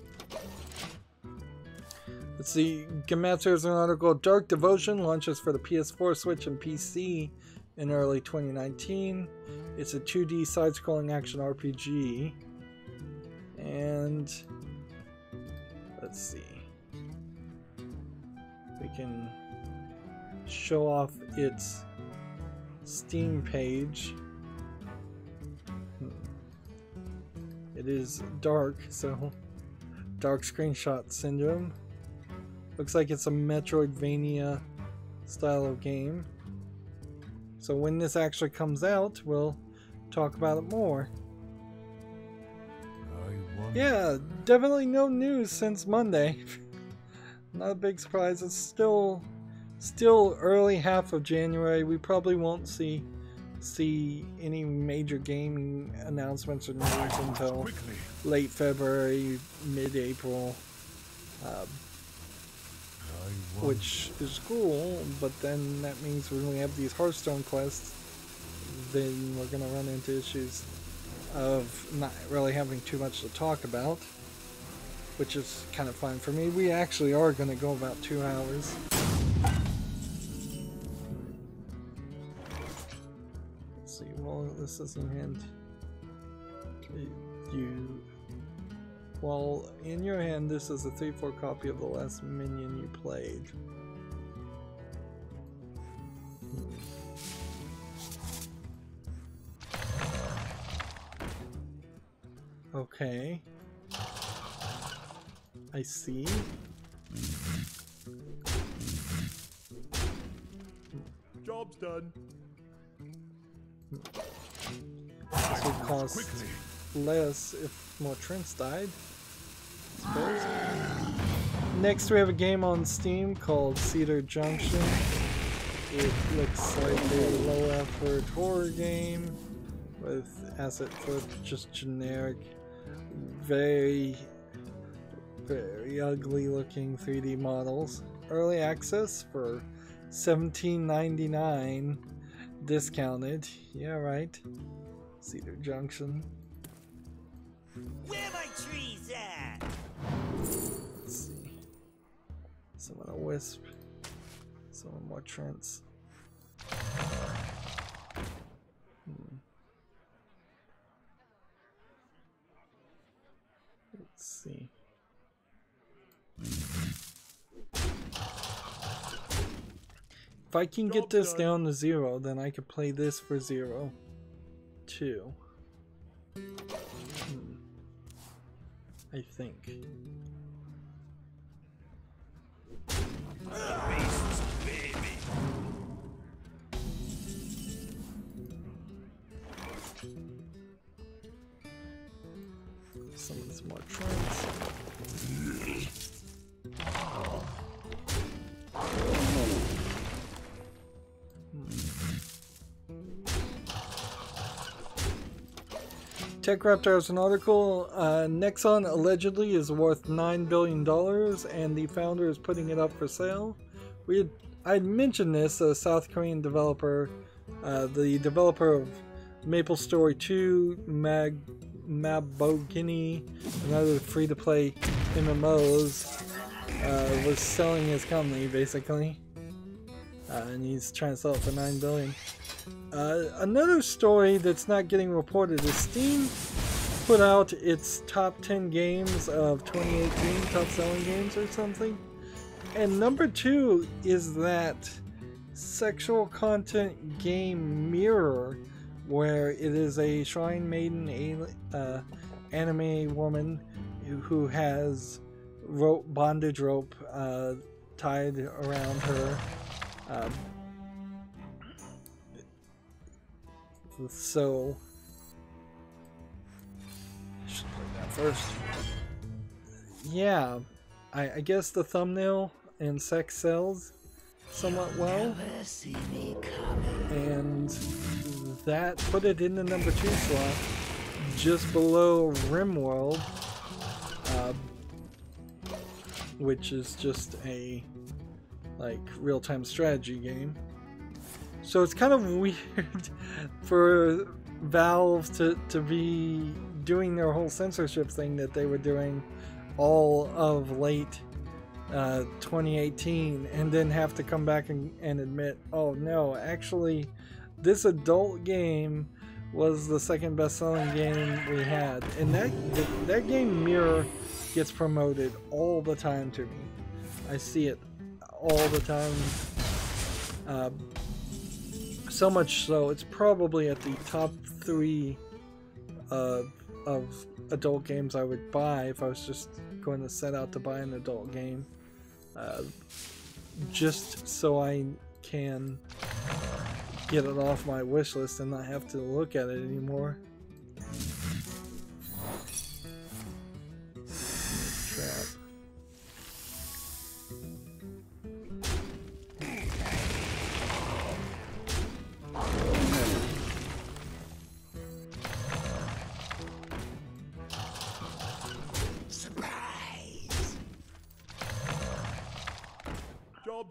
Let's see. An article. Dark Devotion launches for the PS4, Switch, and PC in early 2019. It's a 2D side-scrolling action RPG. And let's see. We can show off its Steam page. Hmm. It it is dark, so dark screenshot syndrome. Looks like it's a Metroidvania style of game. So when this actually comes out, we'll talk about it more. Yeah, definitely no news since Monday. <laughs> Not a big surprise. It's still still early half of January. We probably won't see see any major gaming announcements or news until Quickly. late February, mid-April, uh, which is cool. But then that means when we have these Hearthstone quests, then we're gonna run into issues of not really having too much to talk about, which is kind of fine for me. We actually are gonna go about two hours. This doesn't hint. You. Well, in your hand, this is a 3-4 copy of the last minion you played. Okay. I see. Job's done. This would cost Quickly. less if more Treants died. Next, we have a game on Steam called Cedar Junction. It looks like a low effort horror game with asset flip, just generic, very, very ugly looking 3D models. Early access for $17.99 discounted. Yeah, right. Cedar Junction. Where my trees at? Let's see. Some of the wisp. Some more Treants. Hmm. Let's see. If I can get this down to zero, then I could play this for zero. Two. Hmm. I think. Some of these more TechRaptor has an article. Uh, Nexon allegedly is worth nine billion dollars, and the founder is putting it up for sale. We had, I mentioned this. A South Korean developer, uh, the developer of Maple Story 2, Mag Mabinogi, and other free-to-play MMOs, uh, was selling his company basically, uh, and he's trying to sell it for nine billion. Uh, another story that's not getting reported is Steam put out its top 10 games of 2018, top selling games or something. And number two is that sexual content game Mirror, where it is a Shrine Maiden uh, anime woman who- who has rope, bondage rope uh, tied around her. Um, so should play that first. Yeah, I, I guess the thumbnail and sex sells somewhat well, and that put it in the number two slot, just below RimWorld, uh, which is just a like real-time strategy game. So it's kind of weird <laughs> for Valve to, to be doing their whole censorship thing that they were doing all of late uh, 2018 and then have to come back and, and admit, oh no, actually, this adult game was the second best selling game we had. And that, that game Mirror gets promoted all the time to me. I see it all the time. Uh, so much so, it's probably at the top three uh, of adult games I would buy if I was just going to set out to buy an adult game. Uh, just so I can get it off my wish list and not have to look at it anymore.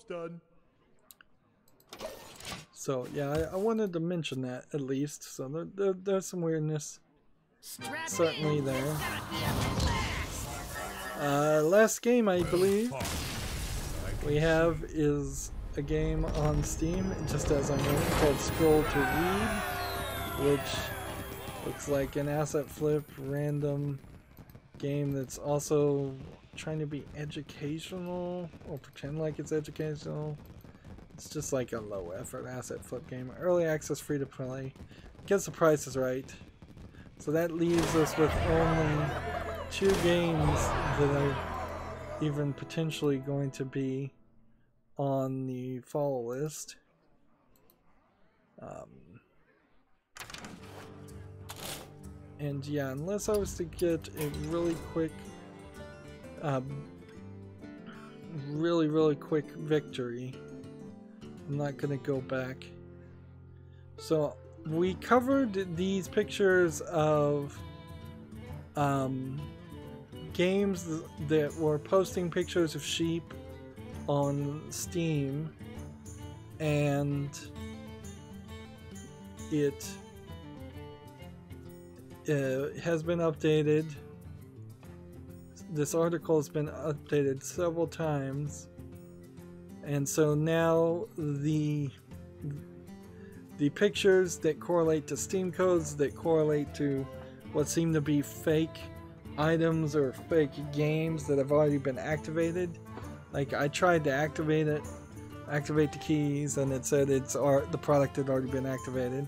Job's done. So yeah, I, I wanted to mention that at least. So there, there, there's some weirdness Strap certainly in. there. It's gonna be a blast. Uh, last game I believe we have is a game on Steam, just as I know, called Scroll to Read, which looks like an asset flip random game that's also trying to be educational or pretend like it's educational. It's just like a low effort asset flip game. Early access free to play. Gets the prices right. So that leaves us with only two games that are even potentially going to be on the follow list. Um, and yeah, unless I was to get a really quick, um, really, really quick victory, I'm not going to go back. So we covered these pictures of um, games that were posting pictures of sheep on Steam, and it uh, has been updated. This article has been updated several times, and so now the the pictures that correlate to Steam codes that correlate to what seem to be fake items or fake games that have already been activated. Like I tried to activate it, activate the keys, and it said it's our, the product had already been activated.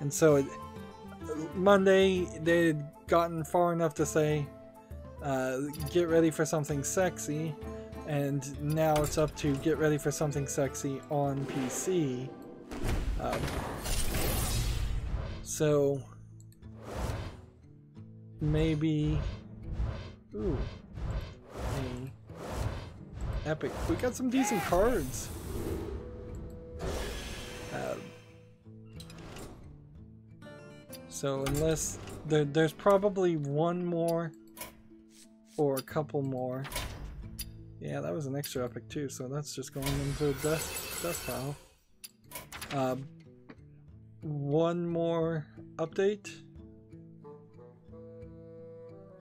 And so it, Monday they had gotten far enough to say, uh, "Get ready for something sexy," and now it's up to get ready for something sexy on PC. Um, so maybe ooh epic we got some decent cards Um, so unless there, there's probably one more or a couple more yeah that was an extra epic too so that's just going into the death, death pile um, one more update.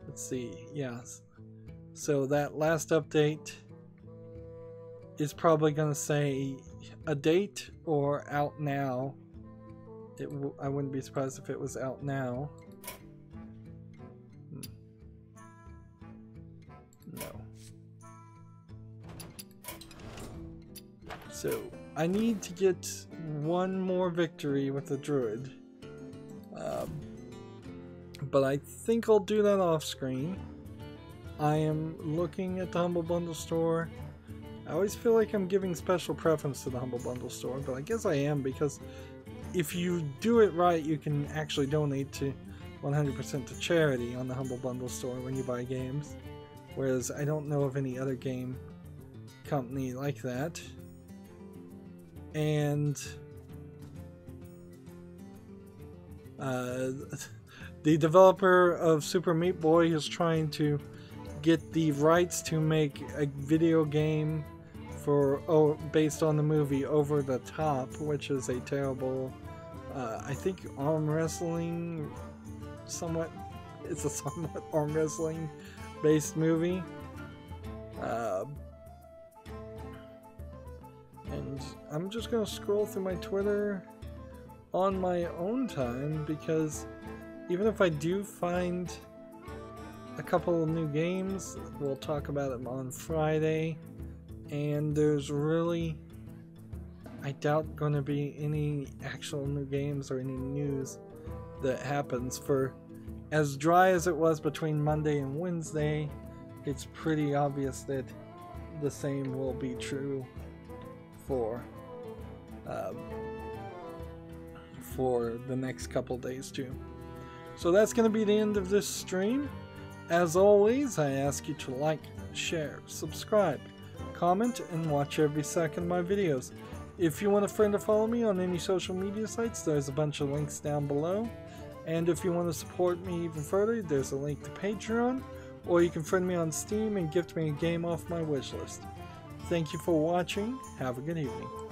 Let's see. Yes. So that last update is probably going to say a date or out now. It I wouldn't be surprised if it was out now. So I need to get one more victory with the druid. Um, but I think I'll do that off screen. I am looking at the Humble Bundle store. I always feel like I'm giving special preference to the Humble Bundle store, but I guess I am because if you do it right, you can actually donate to 100% to charity on the Humble Bundle store when you buy games. Whereas I don't know of any other game company like that. And uh, <laughs> the developer of Super Meat Boy is trying to get the rights to make a video game for oh based on the movie Over the Top, which is a terrible, uh, I think arm wrestling, somewhat. It's a <laughs> somewhat arm wrestling based movie. Uh, and I'm just gonna scroll through my Twitter on my own time because even if I do find a couple of new games, we'll talk about them on Friday. And there's really, I doubt, going to be any actual new games or any news that happens for as dry as it was between Monday and Wednesday, it's pretty obvious that the same will be true for um, for the next couple days too. So that's going to be the end of this stream. As always, I ask you to like, share, subscribe, comment, and watch every second of my videos. If you want a friend to follow me on any social media sites, there's a bunch of links down below. And if you want to support me even further, there's a link to Patreon, or you can friend me on Steam and gift me a game off my wishlist. Thank you for watching. Have a good evening.